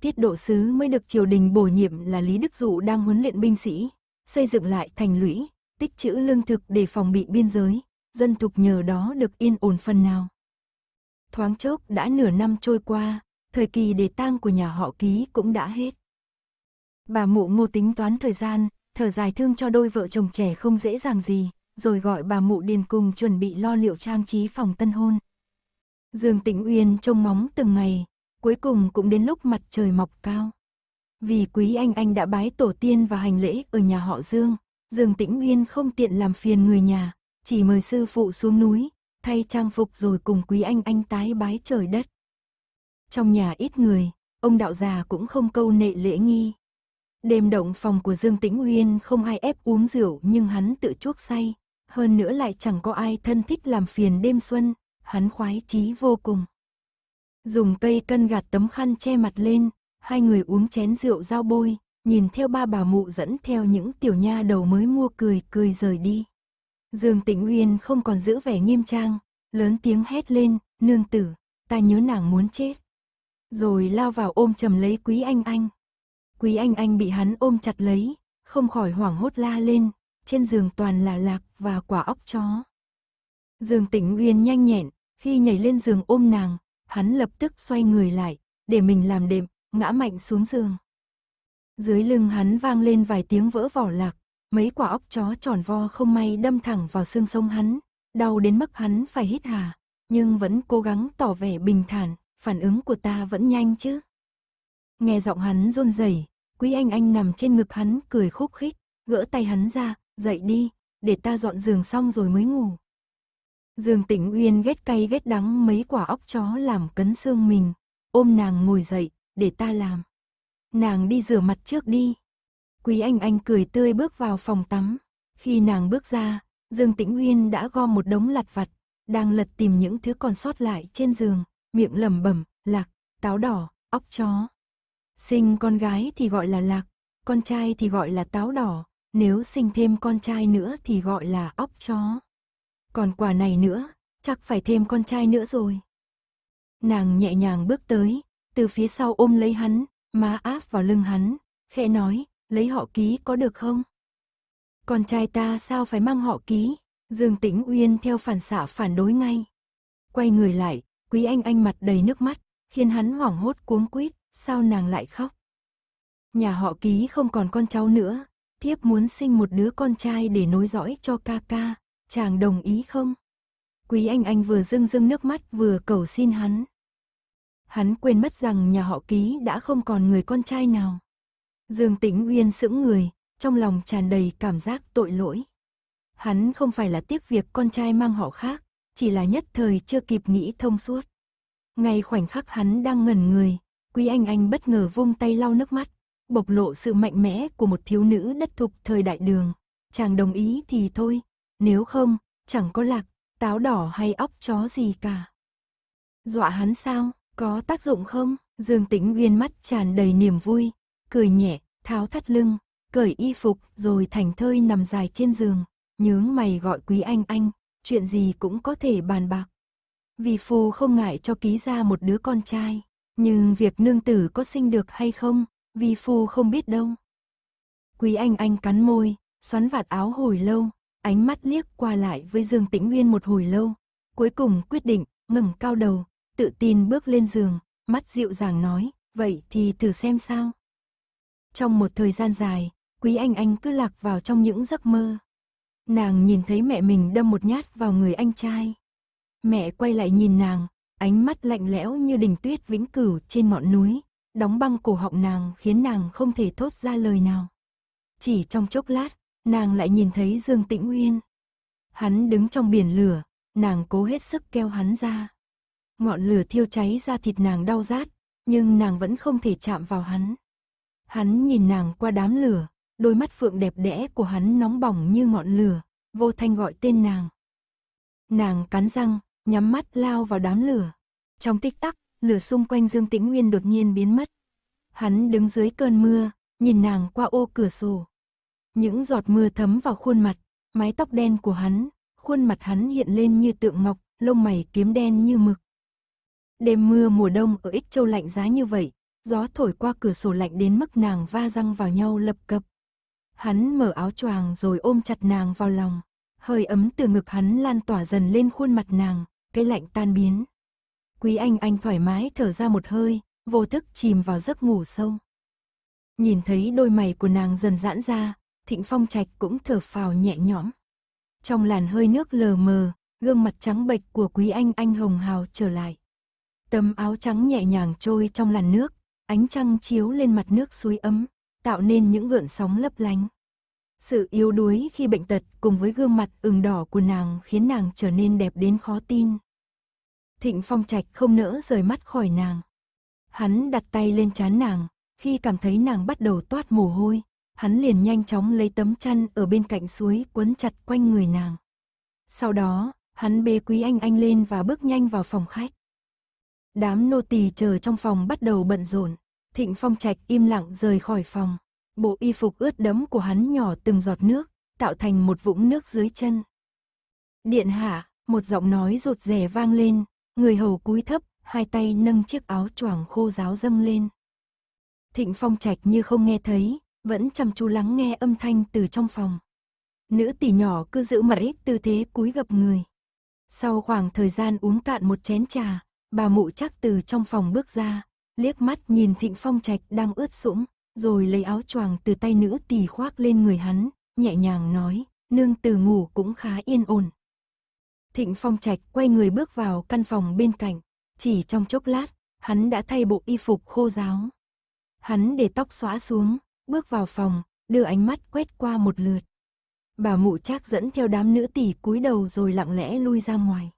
Tiết độ sứ mới được triều đình bổ nhiệm là Lý Đức Dụ đang huấn luyện binh sĩ, xây dựng lại thành lũy, tích trữ lương thực để phòng bị biên giới, dân tục nhờ đó được yên ổn phần nào. Thoáng chốc đã nửa năm trôi qua, thời kỳ đề tang của nhà họ ký cũng đã hết. Bà mụ ngô tính toán thời gian, thở dài thương cho đôi vợ chồng trẻ không dễ dàng gì, rồi gọi bà mụ điền cùng chuẩn bị lo liệu trang trí phòng tân hôn. Dương Tĩnh Uyên trông móng từng ngày, cuối cùng cũng đến lúc mặt trời mọc cao. Vì quý anh anh đã bái tổ tiên và hành lễ ở nhà họ Dương, Dương Tĩnh Uyên không tiện làm phiền người nhà, chỉ mời sư phụ xuống núi, thay trang phục rồi cùng quý anh anh tái bái trời đất. Trong nhà ít người, ông đạo già cũng không câu nệ lễ nghi. Đêm động phòng của Dương Tĩnh Uyên không ai ép uống rượu nhưng hắn tự chuốc say, hơn nữa lại chẳng có ai thân thích làm phiền đêm xuân, hắn khoái chí vô cùng. Dùng cây cân gạt tấm khăn che mặt lên, hai người uống chén rượu dao bôi, nhìn theo ba bà mụ dẫn theo những tiểu nha đầu mới mua cười cười rời đi. Dương Tĩnh Uyên không còn giữ vẻ nghiêm trang, lớn tiếng hét lên, nương tử, ta nhớ nàng muốn chết. Rồi lao vào ôm chầm lấy Quý Anh Anh. Quý Anh Anh bị hắn ôm chặt lấy, không khỏi hoảng hốt la lên, trên giường toàn là lạc và quả óc chó. Dương Tĩnh Uyên nhanh nhẹn, khi nhảy lên giường ôm nàng, hắn lập tức xoay người lại, để mình làm đệm, ngã mạnh xuống giường. Dưới lưng hắn vang lên vài tiếng vỡ vỏ lạc, mấy quả óc chó tròn vo không may đâm thẳng vào xương sống hắn, đau đến mức hắn phải hít hà, nhưng vẫn cố gắng tỏ vẻ bình thản, phản ứng của ta vẫn nhanh chứ. Nghe giọng hắn run rẩy, Quý Anh Anh nằm trên ngực hắn cười khúc khích, gỡ tay hắn ra, dậy đi, để ta dọn giường xong rồi mới ngủ. Dương Tĩnh Uyên ghét cay ghét đắng mấy quả óc chó làm cấn xương mình, ôm nàng ngồi dậy, để ta làm. Nàng đi rửa mặt trước đi. Quý Anh Anh cười tươi bước vào phòng tắm. Khi nàng bước ra, Dương Tĩnh Uyên đã gom một đống lặt vặt, đang lật tìm những thứ còn sót lại trên giường, miệng lẩm bẩm, lạc, táo đỏ, óc chó. Sinh con gái thì gọi là lạc, con trai thì gọi là táo đỏ, nếu sinh thêm con trai nữa thì gọi là óc chó. Còn quả này nữa, chắc phải thêm con trai nữa rồi. Nàng nhẹ nhàng bước tới, từ phía sau ôm lấy hắn, má áp vào lưng hắn, khẽ nói, lấy họ ký có được không? Con trai ta sao phải mang họ ký? Dương Tĩnh Uyên theo phản xạ phản đối ngay. Quay người lại, Quý Anh Anh mặt đầy nước mắt, khiến hắn hoảng hốt cuống quýt, sao nàng lại khóc? Nhà họ ký không còn con cháu nữa, thiếp muốn sinh một đứa con trai để nối dõi cho ca ca, chàng đồng ý không? Quý Anh Anh vừa rưng rưng nước mắt vừa cầu xin hắn. Hắn quên mất rằng nhà họ ký đã không còn người con trai nào. Dương Tĩnh Uyên sững người, trong lòng tràn đầy cảm giác tội lỗi. Hắn không phải là tiếc việc con trai mang họ khác, chỉ là nhất thời chưa kịp nghĩ thông suốt. Ngay khoảnh khắc hắn đang ngẩn người, Quý Anh Anh bất ngờ vung tay lau nước mắt, bộc lộ sự mạnh mẽ của một thiếu nữ đất thục thời đại đường. Chàng đồng ý thì thôi, nếu không, chẳng có lạc, táo đỏ hay óc chó gì cả. Dọa hắn sao, có tác dụng không? Dương Tĩnh Uyên mắt tràn đầy niềm vui, cười nhẹ, tháo thắt lưng, cởi y phục rồi thành thơi nằm dài trên giường, nhướng mày gọi quý anh anh, chuyện gì cũng có thể bàn bạc. Vì phù không ngại cho ký ra một đứa con trai, nhưng việc nương tử có sinh được hay không, vi phu không biết đâu. Quý anh anh cắn môi, xoắn vạt áo hồi lâu, ánh mắt liếc qua lại với Dương Tĩnh Nguyên một hồi lâu, cuối cùng quyết định, ngẩng cao đầu, tự tin bước lên giường, mắt dịu dàng nói, vậy thì thử xem sao. Trong một thời gian dài, Quý Anh Anh cứ lạc vào trong những giấc mơ. Nàng nhìn thấy mẹ mình đâm một nhát vào người anh trai. Mẹ quay lại nhìn nàng, ánh mắt lạnh lẽo như đỉnh tuyết vĩnh cửu trên ngọn núi, đóng băng cổ họng nàng khiến nàng không thể thốt ra lời nào. Chỉ trong chốc lát, nàng lại nhìn thấy Dương Tĩnh Uyên. Hắn đứng trong biển lửa, nàng cố hết sức kêu hắn ra. Ngọn lửa thiêu cháy ra thịt nàng đau rát, nhưng nàng vẫn không thể chạm vào hắn. Hắn nhìn nàng qua đám lửa, đôi mắt phượng đẹp đẽ của hắn nóng bỏng như ngọn lửa, vô thanh gọi tên nàng. Nàng cắn răng, nhắm mắt lao vào đám lửa. Trong tích tắc, lửa xung quanh Dương Tĩnh Nguyên đột nhiên biến mất. Hắn đứng dưới cơn mưa, nhìn nàng qua ô cửa sổ. Những giọt mưa thấm vào khuôn mặt, mái tóc đen của hắn, khuôn mặt hắn hiện lên như tượng ngọc, lông mày kiếm đen như mực. Đêm mưa mùa đông ở Ích Châu lạnh giá như vậy, gió thổi qua cửa sổ lạnh đến mức nàng va răng vào nhau lập cập. Hắn mở áo choàng rồi ôm chặt nàng vào lòng, hơi ấm từ ngực hắn lan tỏa dần lên khuôn mặt nàng, cái lạnh tan biến. Quý Anh Anh thoải mái thở ra một hơi, vô thức chìm vào giấc ngủ sâu. Nhìn thấy đôi mày của nàng dần giãn ra, Thịnh Phong Trạch cũng thở phào nhẹ nhõm. Trong làn hơi nước lờ mờ, gương mặt trắng bệch của Quý Anh Anh hồng hào trở lại. Tấm áo trắng nhẹ nhàng trôi trong làn nước, ánh trăng chiếu lên mặt nước suối ấm, tạo nên những gợn sóng lấp lánh. Sự yếu đuối khi bệnh tật cùng với gương mặt ửng đỏ của nàng khiến nàng trở nên đẹp đến khó tin. Thịnh Phong Trạch không nỡ rời mắt khỏi nàng. Hắn đặt tay lên trán nàng, khi cảm thấy nàng bắt đầu toát mồ hôi, hắn liền nhanh chóng lấy tấm chăn ở bên cạnh suối quấn chặt quanh người nàng. Sau đó, hắn bế Quý Anh Anh lên và bước nhanh vào phòng khách. Đám nô tỳ chờ trong phòng bắt đầu bận rộn, Thịnh Phong Trạch im lặng rời khỏi phòng. Bộ y phục ướt đẫm của hắn nhỏ từng giọt nước, tạo thành một vũng nước dưới chân. Điện hạ, một giọng nói rụt rè vang lên, người hầu cúi thấp, hai tay nâng chiếc áo choàng khô ráo dâng lên. Thịnh Phong Trạch như không nghe thấy, vẫn chăm chú lắng nghe âm thanh từ trong phòng. Nữ tỷ nhỏ cứ giữ mãi tư thế cúi gập người. Sau khoảng thời gian uống cạn một chén trà, bà mụ chắc từ trong phòng bước ra, liếc mắt nhìn Thịnh Phong Trạch đang ướt sũng, rồi lấy áo choàng từ tay nữ tỳ khoác lên người hắn, nhẹ nhàng nói, nương từ ngủ cũng khá yên ổn. Thịnh Phong Trạch quay người bước vào căn phòng bên cạnh, chỉ trong chốc lát, hắn đã thay bộ y phục khô ráo. Hắn để tóc xóa xuống, bước vào phòng, đưa ánh mắt quét qua một lượt. Bà mụ trác dẫn theo đám nữ tỷ cúi đầu rồi lặng lẽ lui ra ngoài.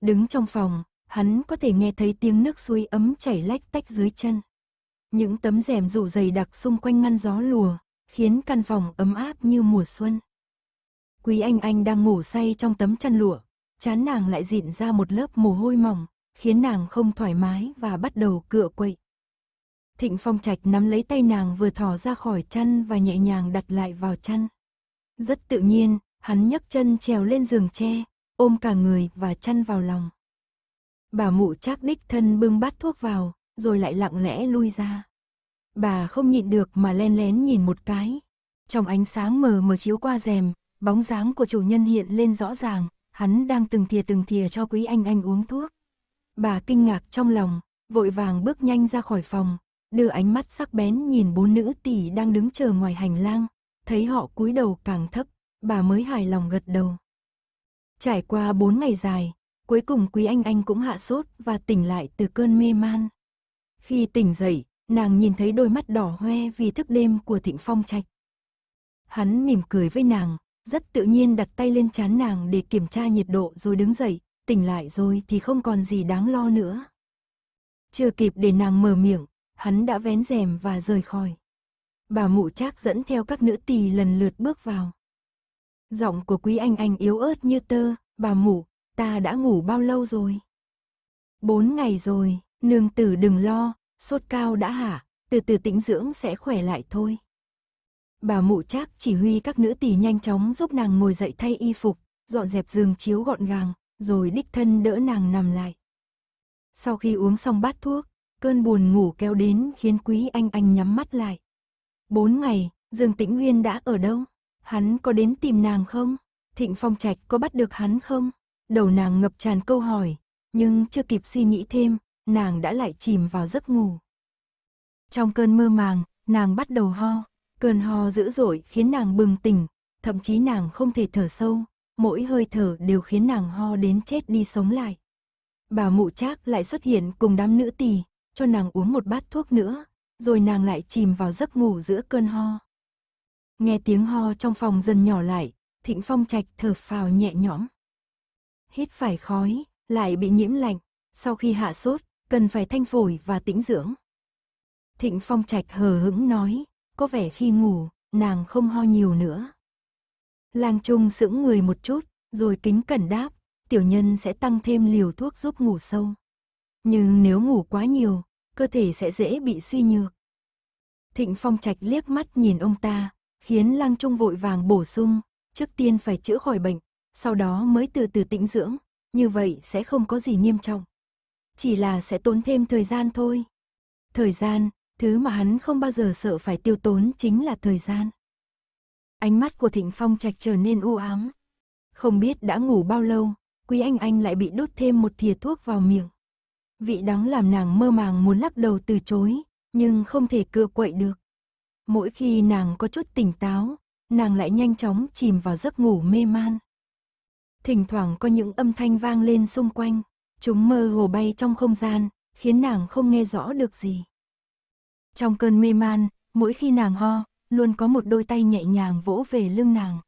Đứng trong phòng, hắn có thể nghe thấy tiếng nước suối ấm chảy lách tách dưới chân. Những tấm rèm rủ dày đặc xung quanh ngăn gió lùa, khiến căn phòng ấm áp như mùa xuân. Quý Anh Anh đang ngủ say trong tấm chăn lụa, chán nàng lại dịn ra một lớp mồ hôi mỏng, khiến nàng không thoải mái và bắt đầu cựa quậy. Thịnh Phong Trạch nắm lấy tay nàng vừa thò ra khỏi chăn và nhẹ nhàng đặt lại vào chăn. Rất tự nhiên, hắn nhấc chân trèo lên giường tre, ôm cả người và chăn vào lòng. Bà mụ chắc đích thân bưng bát thuốc vào, rồi lại lặng lẽ lui ra. Bà không nhịn được mà len lén nhìn một cái. Trong ánh sáng mờ mờ chiếu qua rèm, bóng dáng của chủ nhân hiện lên rõ ràng, hắn đang từng thìa từng thìa cho quý anh anh uống thuốc. Bà kinh ngạc trong lòng, vội vàng bước nhanh ra khỏi phòng, đưa ánh mắt sắc bén nhìn bốn nữ tỷ đang đứng chờ ngoài hành lang, thấy họ cúi đầu càng thấp, bà mới hài lòng gật đầu. Trải qua bốn ngày dài, cuối cùng Quý Anh Anh cũng hạ sốt và tỉnh lại từ cơn mê man. Khi tỉnh dậy, nàng nhìn thấy đôi mắt đỏ hoe vì thức đêm của Thịnh Phong Trạch. Hắn mỉm cười với nàng, rất tự nhiên đặt tay lên trán nàng để kiểm tra nhiệt độ rồi đứng dậy, tỉnh lại rồi thì không còn gì đáng lo nữa. Chưa kịp để nàng mở miệng, hắn đã vén rèm và rời khỏi. Bà mụ trác dẫn theo các nữ tỳ lần lượt bước vào. Giọng của quý anh anh yếu ớt như tơ, bà mụ, ta đã ngủ bao lâu rồi? Bốn ngày rồi, nương tử đừng lo, sốt cao đã hả, từ từ tĩnh dưỡng sẽ khỏe lại thôi. Bà mụ trác chỉ huy các nữ tỳ nhanh chóng giúp nàng ngồi dậy thay y phục, dọn dẹp giường chiếu gọn gàng, rồi đích thân đỡ nàng nằm lại. Sau khi uống xong bát thuốc, cơn buồn ngủ kéo đến khiến quý anh anh nhắm mắt lại. Bốn ngày, Dương Tĩnh Nguyên đã ở đâu? Hắn có đến tìm nàng không? Thịnh Phong Trạch có bắt được hắn không? Đầu nàng ngập tràn câu hỏi, nhưng chưa kịp suy nghĩ thêm, nàng đã lại chìm vào giấc ngủ. Trong cơn mơ màng, nàng bắt đầu ho, cơn ho dữ dội khiến nàng bừng tỉnh, thậm chí nàng không thể thở sâu, mỗi hơi thở đều khiến nàng ho đến chết đi sống lại. Bà mụ trác lại xuất hiện cùng đám nữ tỳ, cho nàng uống một bát thuốc nữa, rồi nàng lại chìm vào giấc ngủ giữa cơn ho. Nghe tiếng ho trong phòng dần nhỏ lại, Thịnh Phong Trạch thở phào nhẹ nhõm. Hít phải khói, lại bị nhiễm lạnh, sau khi hạ sốt, cần phải thanh phổi và tĩnh dưỡng. Thịnh Phong Trạch hờ hững nói, có vẻ khi ngủ, nàng không ho nhiều nữa. Lang Trung sững người một chút, rồi kính cẩn đáp, tiểu nhân sẽ tăng thêm liều thuốc giúp ngủ sâu. Nhưng nếu ngủ quá nhiều, cơ thể sẽ dễ bị suy nhược. Thịnh Phong Trạch liếc mắt nhìn ông ta, khiến Lang Trung vội vàng bổ sung, trước tiên phải chữa khỏi bệnh, sau đó mới từ từ tĩnh dưỡng, như vậy sẽ không có gì nghiêm trọng. Chỉ là sẽ tốn thêm thời gian thôi. Thời gian, thứ mà hắn không bao giờ sợ phải tiêu tốn chính là thời gian. Ánh mắt của Thịnh Phong Trạch trở nên u ám. Không biết đã ngủ bao lâu, Quý Anh Anh lại bị đút thêm một thìa thuốc vào miệng. Vị đắng làm nàng mơ màng muốn lắc đầu từ chối, nhưng không thể cựa quậy được. Mỗi khi nàng có chút tỉnh táo, nàng lại nhanh chóng chìm vào giấc ngủ mê man. Thỉnh thoảng có những âm thanh vang lên xung quanh, chúng mơ hồ bay trong không gian, khiến nàng không nghe rõ được gì. Trong cơn mê man, mỗi khi nàng ho, luôn có một đôi tay nhẹ nhàng vỗ về lưng nàng.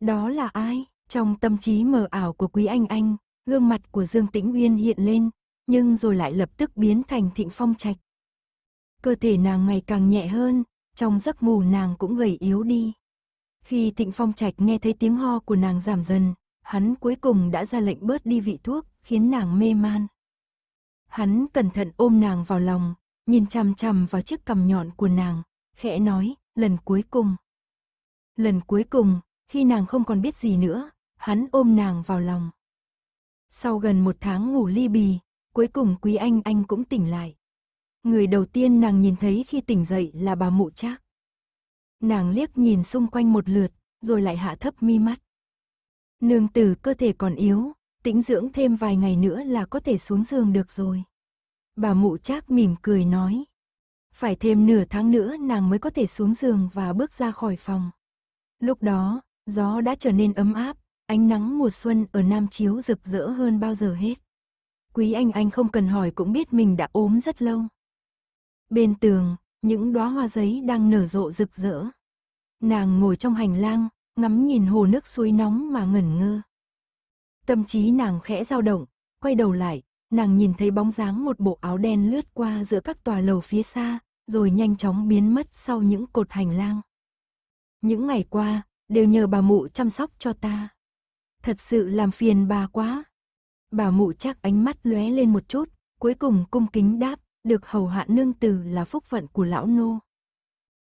Đó là ai? Trong tâm trí mờ ảo của Quý Anh Anh, gương mặt của Dương Tĩnh Uyên hiện lên, nhưng rồi lại lập tức biến thành Thịnh Phong Trạch. Cơ thể nàng ngày càng nhẹ hơn, trong giấc ngủ nàng cũng gầy yếu đi. Khi Thịnh Phong Trạch nghe thấy tiếng ho của nàng giảm dần, hắn cuối cùng đã ra lệnh bớt đi vị thuốc, khiến nàng mê man. Hắn cẩn thận ôm nàng vào lòng, nhìn chằm chằm vào chiếc cằm nhọn của nàng, khẽ nói, lần cuối cùng. Lần cuối cùng, khi nàng không còn biết gì nữa, hắn ôm nàng vào lòng. Sau gần một tháng ngủ ly bì, cuối cùng Quý Anh Anh cũng tỉnh lại. Người đầu tiên nàng nhìn thấy khi tỉnh dậy là bà mụ trác. Nàng liếc nhìn xung quanh một lượt, rồi lại hạ thấp mi mắt. Nương tử cơ thể còn yếu, tĩnh dưỡng thêm vài ngày nữa là có thể xuống giường được rồi. Bà mụ trác mỉm cười nói. Phải thêm nửa tháng nữa nàng mới có thể xuống giường và bước ra khỏi phòng. Lúc đó, gió đã trở nên ấm áp, ánh nắng mùa xuân ở Nam Chiếu rực rỡ hơn bao giờ hết. Quý anh anh không cần hỏi cũng biết mình đã ốm rất lâu. Bên tường, những đóa hoa giấy đang nở rộ rực rỡ. Nàng ngồi trong hành lang, ngắm nhìn hồ nước suối nóng mà ngẩn ngơ. Tâm trí nàng khẽ dao động, quay đầu lại, nàng nhìn thấy bóng dáng một bộ áo đen lướt qua giữa các tòa lầu phía xa, rồi nhanh chóng biến mất sau những cột hành lang. Những ngày qua, đều nhờ bà mụ chăm sóc cho ta. Thật sự làm phiền bà quá. Bà mụ chắc ánh mắt lóe lên một chút, cuối cùng cung kính đáp, được hầu hạ nương tử là phúc phận của lão nô.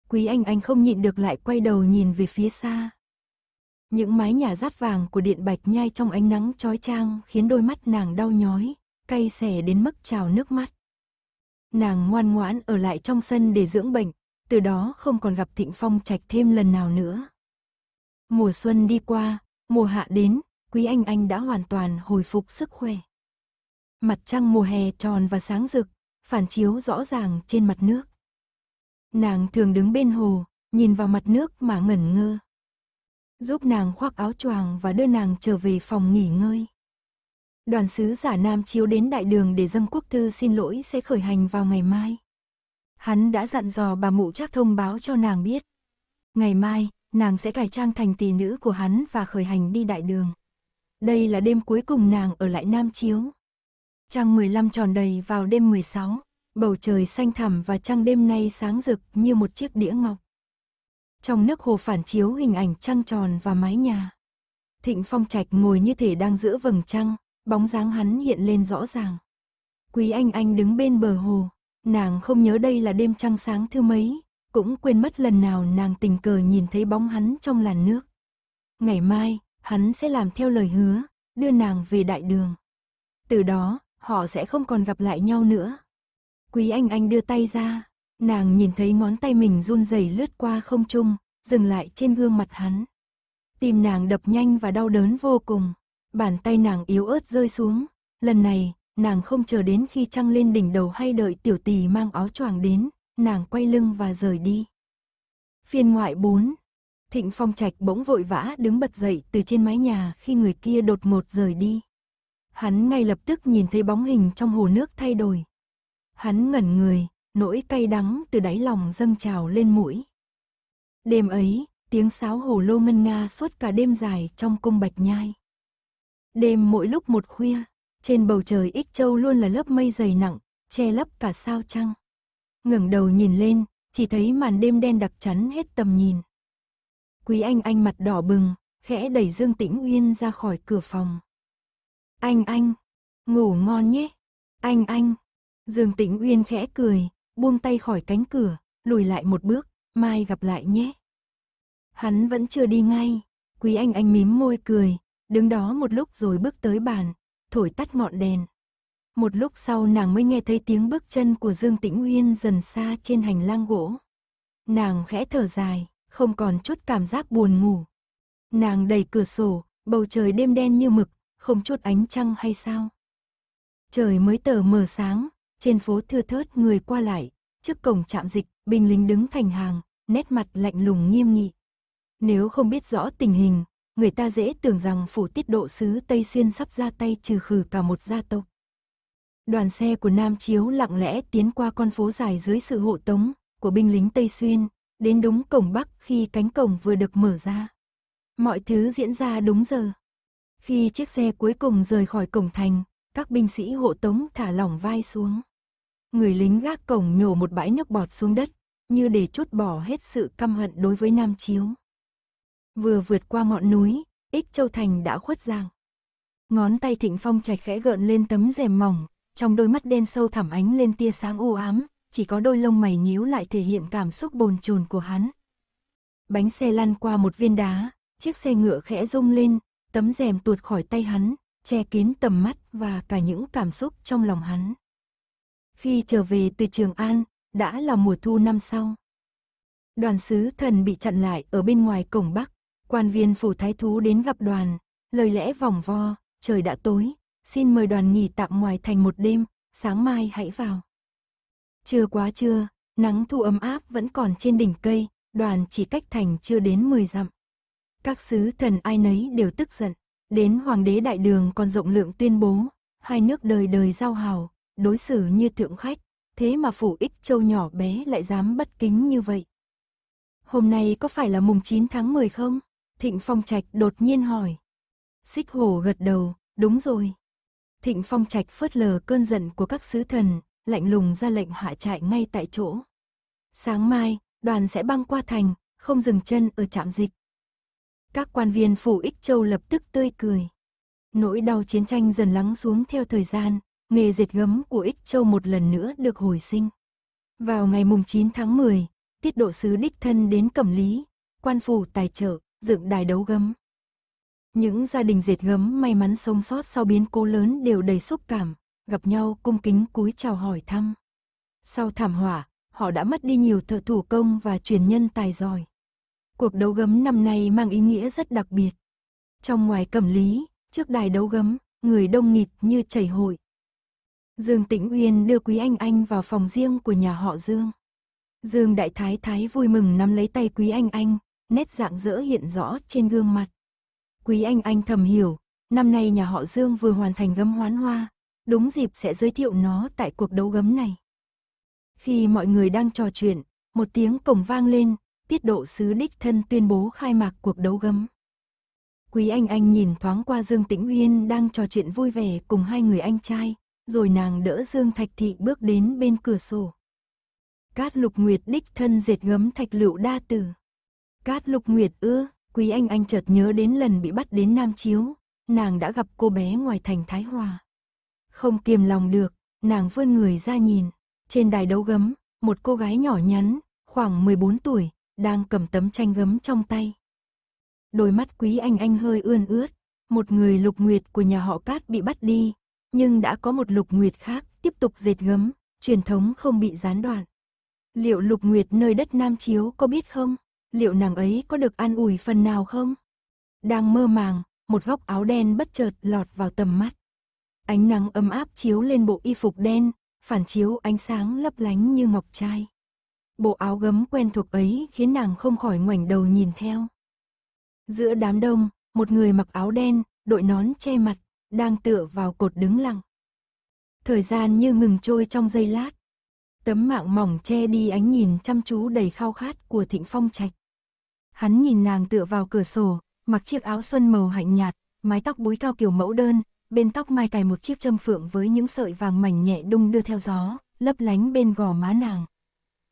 Quý anh anh không nhịn được lại quay đầu nhìn về phía xa. Những mái nhà rát vàng của điện bạch nhai trong ánh nắng chói chang khiến đôi mắt nàng đau nhói, cay xẻ đến mức trào nước mắt. Nàng ngoan ngoãn ở lại trong sân để dưỡng bệnh, từ đó không còn gặp Thịnh Phong Trạch thêm lần nào nữa. Mùa xuân đi qua, mùa hạ đến, Quý Anh Anh đã hoàn toàn hồi phục sức khỏe. Mặt trăng mùa hè tròn và sáng rực, phản chiếu rõ ràng trên mặt nước. Nàng thường đứng bên hồ, nhìn vào mặt nước mà ngẩn ngơ. Giúp nàng khoác áo choàng và đưa nàng trở về phòng nghỉ ngơi. Đoàn sứ giả Nam chiếu đến đại đường để dâng quốc thư xin lỗi sẽ khởi hành vào ngày mai. Hắn đã dặn dò bà mụ chắc thông báo cho nàng biết. Ngày mai, nàng sẽ cải trang thành tỷ nữ của hắn và khởi hành đi đại đường. Đây là đêm cuối cùng nàng ở lại Nam Chiếu. Trăng 15 tròn đầy vào đêm 16, bầu trời xanh thẳm và trăng đêm nay sáng rực như một chiếc đĩa ngọc. Trong nước hồ phản chiếu hình ảnh trăng tròn và mái nhà. Thịnh Phong Trạch ngồi như thể đang giữa vầng trăng, bóng dáng hắn hiện lên rõ ràng. Quý Anh Anh đứng bên bờ hồ, nàng không nhớ đây là đêm trăng sáng thứ mấy, cũng quên mất lần nào nàng tình cờ nhìn thấy bóng hắn trong làn nước. Ngày mai, hắn sẽ làm theo lời hứa, đưa nàng về đại đường. Từ đó, họ sẽ không còn gặp lại nhau nữa. Quý Anh Anh đưa tay ra, nàng nhìn thấy ngón tay mình run rẩy lướt qua không trung, dừng lại trên gương mặt hắn. Tim nàng đập nhanh và đau đớn vô cùng, bàn tay nàng yếu ớt rơi xuống, lần này, nàng không chờ đến khi trăng lên đỉnh đầu hay đợi tiểu tỳ mang áo choàng đến, nàng quay lưng và rời đi. Phiên ngoại 4 Thịnh Phong Trạch bỗng vội vã đứng bật dậy từ trên mái nhà khi người kia đột ngột rời đi. Hắn ngay lập tức nhìn thấy bóng hình trong hồ nước thay đổi. Hắn ngẩn người, nỗi cay đắng từ đáy lòng dâng trào lên mũi. Đêm ấy, tiếng sáo hồ lô ngân nga suốt cả đêm dài trong cung bạch nhai. Đêm mỗi lúc một khuya, trên bầu trời Ích Châu luôn là lớp mây dày nặng, che lấp cả sao trăng. Ngẩng đầu nhìn lên, chỉ thấy màn đêm đen đặc chắn hết tầm nhìn. Quý Anh Anh mặt đỏ bừng, khẽ đẩy Dương Tĩnh Uyên ra khỏi cửa phòng. Anh anh, ngủ ngon nhé. Anh anh. Dương Tĩnh Uyên khẽ cười, buông tay khỏi cánh cửa, lùi lại một bước, mai gặp lại nhé. Hắn vẫn chưa đi ngay, Quý Anh Anh mím môi cười, đứng đó một lúc rồi bước tới bàn, thổi tắt ngọn đèn. Một lúc sau nàng mới nghe thấy tiếng bước chân của Dương Tĩnh Uyên dần xa trên hành lang gỗ. Nàng khẽ thở dài, không còn chút cảm giác buồn ngủ. Nàng đẩy cửa sổ, bầu trời đêm đen như mực, không chút ánh trăng hay sao. Trời mới tờ mờ sáng, trên phố thưa thớt người qua lại, trước cổng trạm dịch, binh lính đứng thành hàng, nét mặt lạnh lùng nghiêm nghị. Nếu không biết rõ tình hình, người ta dễ tưởng rằng phủ tiết độ sứ Tây Xuyên sắp ra tay trừ khử cả một gia tộc. Đoàn xe của Nam Chiếu lặng lẽ tiến qua con phố dài dưới sự hộ tống của binh lính Tây Xuyên, đến đúng cổng Bắc khi cánh cổng vừa được mở ra. Mọi thứ diễn ra đúng giờ. Khi chiếc xe cuối cùng rời khỏi cổng thành, các binh sĩ hộ tống thả lỏng vai xuống. Người lính gác cổng nhổ một bãi nước bọt xuống đất, như để chốt bỏ hết sự căm hận đối với Nam Chiếu. Vừa vượt qua ngọn núi, Ích Châu Thành đã khuất giang Ngón tay Thịnh Phong chạch khẽ gợn lên tấm rèm mỏng, trong đôi mắt đen sâu thẳm ánh lên tia sáng u ám, chỉ có đôi lông mày nhíu lại thể hiện cảm xúc bồn chồn của hắn. Bánh xe lăn qua một viên đá, chiếc xe ngựa khẽ rung lên, tấm rèm tuột khỏi tay hắn, che kín tầm mắt và cả những cảm xúc trong lòng hắn. Khi trở về từ Trường An, đã là mùa thu năm sau. Đoàn sứ thần bị chặn lại ở bên ngoài cổng Bắc, quan viên phủ thái thú đến gặp đoàn, lời lẽ vòng vo, trời đã tối, xin mời đoàn nghỉ tạm ngoài thành một đêm, sáng mai hãy vào. Chưa quá trưa, nắng thu ấm áp vẫn còn trên đỉnh cây, đoàn chỉ cách thành chưa đến 10 dặm. Các sứ thần ai nấy đều tức giận, đến hoàng đế đại đường còn rộng lượng tuyên bố, hai nước đời đời giao hảo đối xử như thượng khách, thế mà phủ ích châu nhỏ bé lại dám bất kính như vậy. Hôm nay có phải là mùng 9 tháng 10 không? Thịnh Phong Trạch đột nhiên hỏi. Xích hổ gật đầu, đúng rồi. Thịnh Phong Trạch phớt lờ cơn giận của các sứ thần, lạnh lùng ra lệnh hạ trại ngay tại chỗ. Sáng mai, đoàn sẽ băng qua thành, không dừng chân ở trạm dịch. Các quan viên phủ Ích Châu lập tức tươi cười. Nỗi đau chiến tranh dần lắng xuống theo thời gian, nghề dệt gấm của Ích Châu một lần nữa được hồi sinh. Vào ngày mùng 9 tháng 10, tiết độ sứ đích thân đến Cẩm Lý, quan phủ tài trợ, dựng đài đấu gấm. Những gia đình dệt gấm may mắn sống sót sau biến cố lớn đều đầy xúc cảm, gặp nhau cung kính cúi chào hỏi thăm. Sau thảm họa, họ đã mất đi nhiều thợ thủ công và truyền nhân tài giỏi. Cuộc đấu gấm năm nay mang ý nghĩa rất đặc biệt. Trong ngoài cẩm lý, trước đài đấu gấm, người đông nghịt như chảy hội. Dương Tĩnh Uyên đưa Quý Anh Anh vào phòng riêng của nhà họ Dương. Dương Đại Thái Thái vui mừng nắm lấy tay Quý Anh Anh, nét dạng dỡ hiện rõ trên gương mặt. Quý Anh Anh thầm hiểu, năm nay nhà họ Dương vừa hoàn thành gấm hoán hoa, đúng dịp sẽ giới thiệu nó tại cuộc đấu gấm này. Khi mọi người đang trò chuyện, một tiếng cổng vang lên, tiết độ sứ đích thân tuyên bố khai mạc cuộc đấu gấm. Quý Anh Anh nhìn thoáng qua Dương Tĩnh Uyên đang trò chuyện vui vẻ cùng hai người anh trai, rồi nàng đỡ Dương Thạch Thị bước đến bên cửa sổ. Cát Lục Nguyệt đích thân dệt gấm thạch lựu đa tử. Cát Lục Nguyệt ư, Quý Anh Anh chợt nhớ đến lần bị bắt đến Nam Chiếu, nàng đã gặp cô bé ngoài thành Thái Hòa. Không kiềm lòng được, nàng vươn người ra nhìn, trên đài đấu gấm, một cô gái nhỏ nhắn, khoảng 14 tuổi, đang cầm tấm tranh gấm trong tay. Đôi mắt Quý Anh Anh hơi ươn ướt, một người Lục Nguyệt của nhà họ Cát bị bắt đi, nhưng đã có một Lục Nguyệt khác tiếp tục dệt gấm, truyền thống không bị gián đoạn. Liệu Lục Nguyệt nơi đất Nam Chiếu có biết không? Liệu nàng ấy có được an ủi phần nào không? Đang mơ màng, một góc áo đen bất chợt lọt vào tầm mắt. Ánh nắng ấm áp chiếu lên bộ y phục đen, phản chiếu ánh sáng lấp lánh như ngọc trai. Bộ áo gấm quen thuộc ấy khiến nàng không khỏi ngoảnh đầu nhìn theo. Giữa đám đông, một người mặc áo đen, đội nón che mặt, đang tựa vào cột đứng lặng. Thời gian như ngừng trôi trong giây lát, Tấm mạng mỏng che đi ánh nhìn chăm chú đầy khao khát của Thịnh Phong Trạch. Hắn nhìn nàng tựa vào cửa sổ, mặc chiếc áo xuân màu hạnh nhạt, mái tóc búi cao kiểu mẫu đơn, bên tóc mai cài một chiếc châm phượng với những sợi vàng mảnh nhẹ đung đưa theo gió, lấp lánh bên gò má nàng.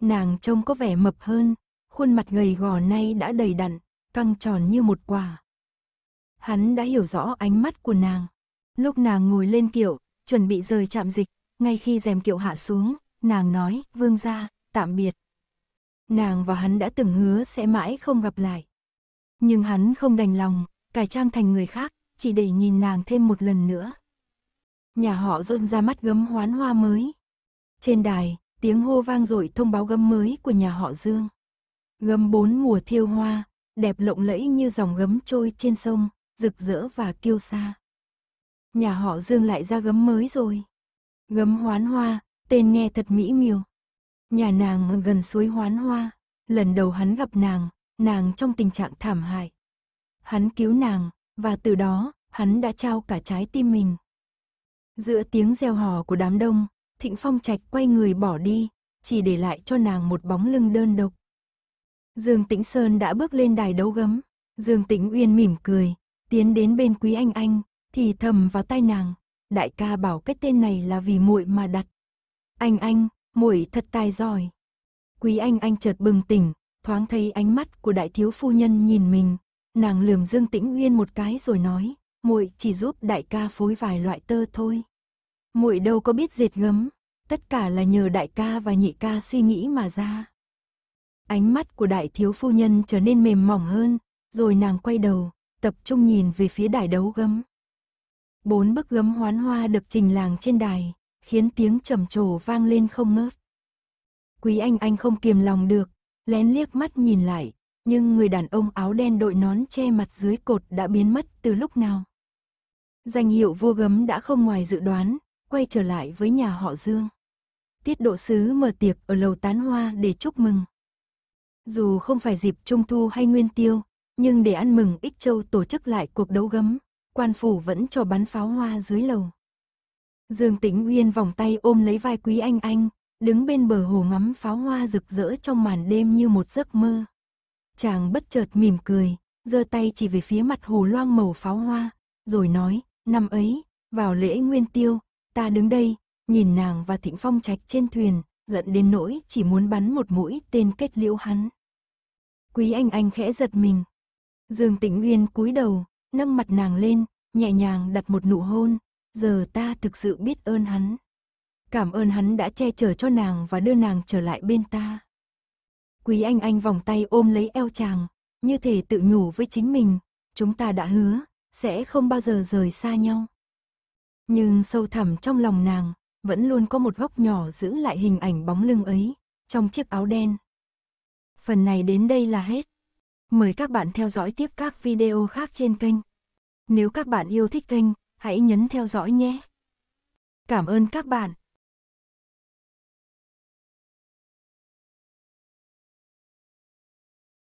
Nàng trông có vẻ mập hơn, khuôn mặt gầy gò nay đã đầy đặn, căng tròn như một quả. Hắn đã hiểu rõ ánh mắt của nàng. Lúc nàng ngồi lên kiệu, chuẩn bị rời chạm dịch, ngay khi rèm kiệu hạ xuống, nàng nói, vương gia, tạm biệt. Nàng và hắn đã từng hứa sẽ mãi không gặp lại. Nhưng hắn không đành lòng, cải trang thành người khác, chỉ để nhìn nàng thêm một lần nữa. Nhà họ rôn ra mắt gấm hoán hoa mới. Trên đài, tiếng hô vang dội thông báo gấm mới của nhà họ Dương. Gấm bốn mùa thiêu hoa, đẹp lộng lẫy như dòng gấm trôi trên sông, rực rỡ và kiêu sa. Nhà họ Dương lại ra gấm mới rồi. Gấm hoán hoa, tên nghe thật mỹ miều. Nhà nàng gần suối hoán hoa, lần đầu hắn gặp nàng, nàng trong tình trạng thảm hại. Hắn cứu nàng, và từ đó, hắn đã trao cả trái tim mình. Giữa tiếng reo hò của đám đông, Thịnh Phong Trạch quay người bỏ đi, chỉ để lại cho nàng một bóng lưng đơn độc. Dương Tĩnh Sơn đã bước lên đài đấu gấm, Dương Tĩnh Uyên mỉm cười, tiến đến bên Quý Anh Anh, thì thầm vào tai nàng, đại ca bảo cái tên này là vì muội mà đặt. Anh anh, muội thật tài giỏi. Quý Anh Anh chợt bừng tỉnh, thoáng thấy ánh mắt của đại thiếu phu nhân nhìn mình, nàng lườm Dương Tĩnh Uyên một cái rồi nói, muội chỉ giúp đại ca phối vài loại tơ thôi. Muội đâu có biết dệt gấm, tất cả là nhờ đại ca và nhị ca suy nghĩ mà ra. Ánh mắt của đại thiếu phu nhân trở nên mềm mỏng hơn, rồi nàng quay đầu, tập trung nhìn về phía đài đấu gấm. Bốn bức gấm hoán hoa được trình làng trên đài, khiến tiếng trầm trồ vang lên không ngớt. Quý anh anh không kiềm lòng được, lén liếc mắt nhìn lại, nhưng người đàn ông áo đen đội nón che mặt dưới cột đã biến mất từ lúc nào. Danh hiệu vua gấm đã không ngoài dự đoán, quay trở lại với nhà họ Dương. Tiết độ sứ mở tiệc ở lầu tán hoa để chúc mừng. Dù không phải dịp trung thu hay nguyên tiêu, nhưng để ăn mừng Ích Châu tổ chức lại cuộc đấu gấm, quan phủ vẫn cho bắn pháo hoa dưới lầu. Dương Tĩnh Uyên vòng tay ôm lấy vai Quý Anh Anh, đứng bên bờ hồ ngắm pháo hoa rực rỡ trong màn đêm như một giấc mơ. Chàng bất chợt mỉm cười, giơ tay chỉ về phía mặt hồ loang màu pháo hoa, rồi nói, năm ấy, vào lễ nguyên tiêu, ta đứng đây, nhìn nàng và Thịnh Phong Trạch trên thuyền, giận đến nỗi chỉ muốn bắn một mũi tên kết liễu hắn. Quý Anh Anh khẽ giật mình. Dương Tĩnh Uyên cúi đầu, nâng mặt nàng lên, nhẹ nhàng đặt một nụ hôn, giờ ta thực sự biết ơn hắn. Cảm ơn hắn đã che chở cho nàng và đưa nàng trở lại bên ta. Quý Anh Anh vòng tay ôm lấy eo chàng, như thể tự nhủ với chính mình, chúng ta đã hứa, sẽ không bao giờ rời xa nhau. Nhưng sâu thẳm trong lòng nàng, vẫn luôn có một góc nhỏ giữ lại hình ảnh bóng lưng ấy, trong chiếc áo đen. Phần này đến đây là hết. Mời các bạn theo dõi tiếp các video khác trên kênh. Nếu các bạn yêu thích kênh, hãy nhấn theo dõi nhé. Cảm ơn các bạn.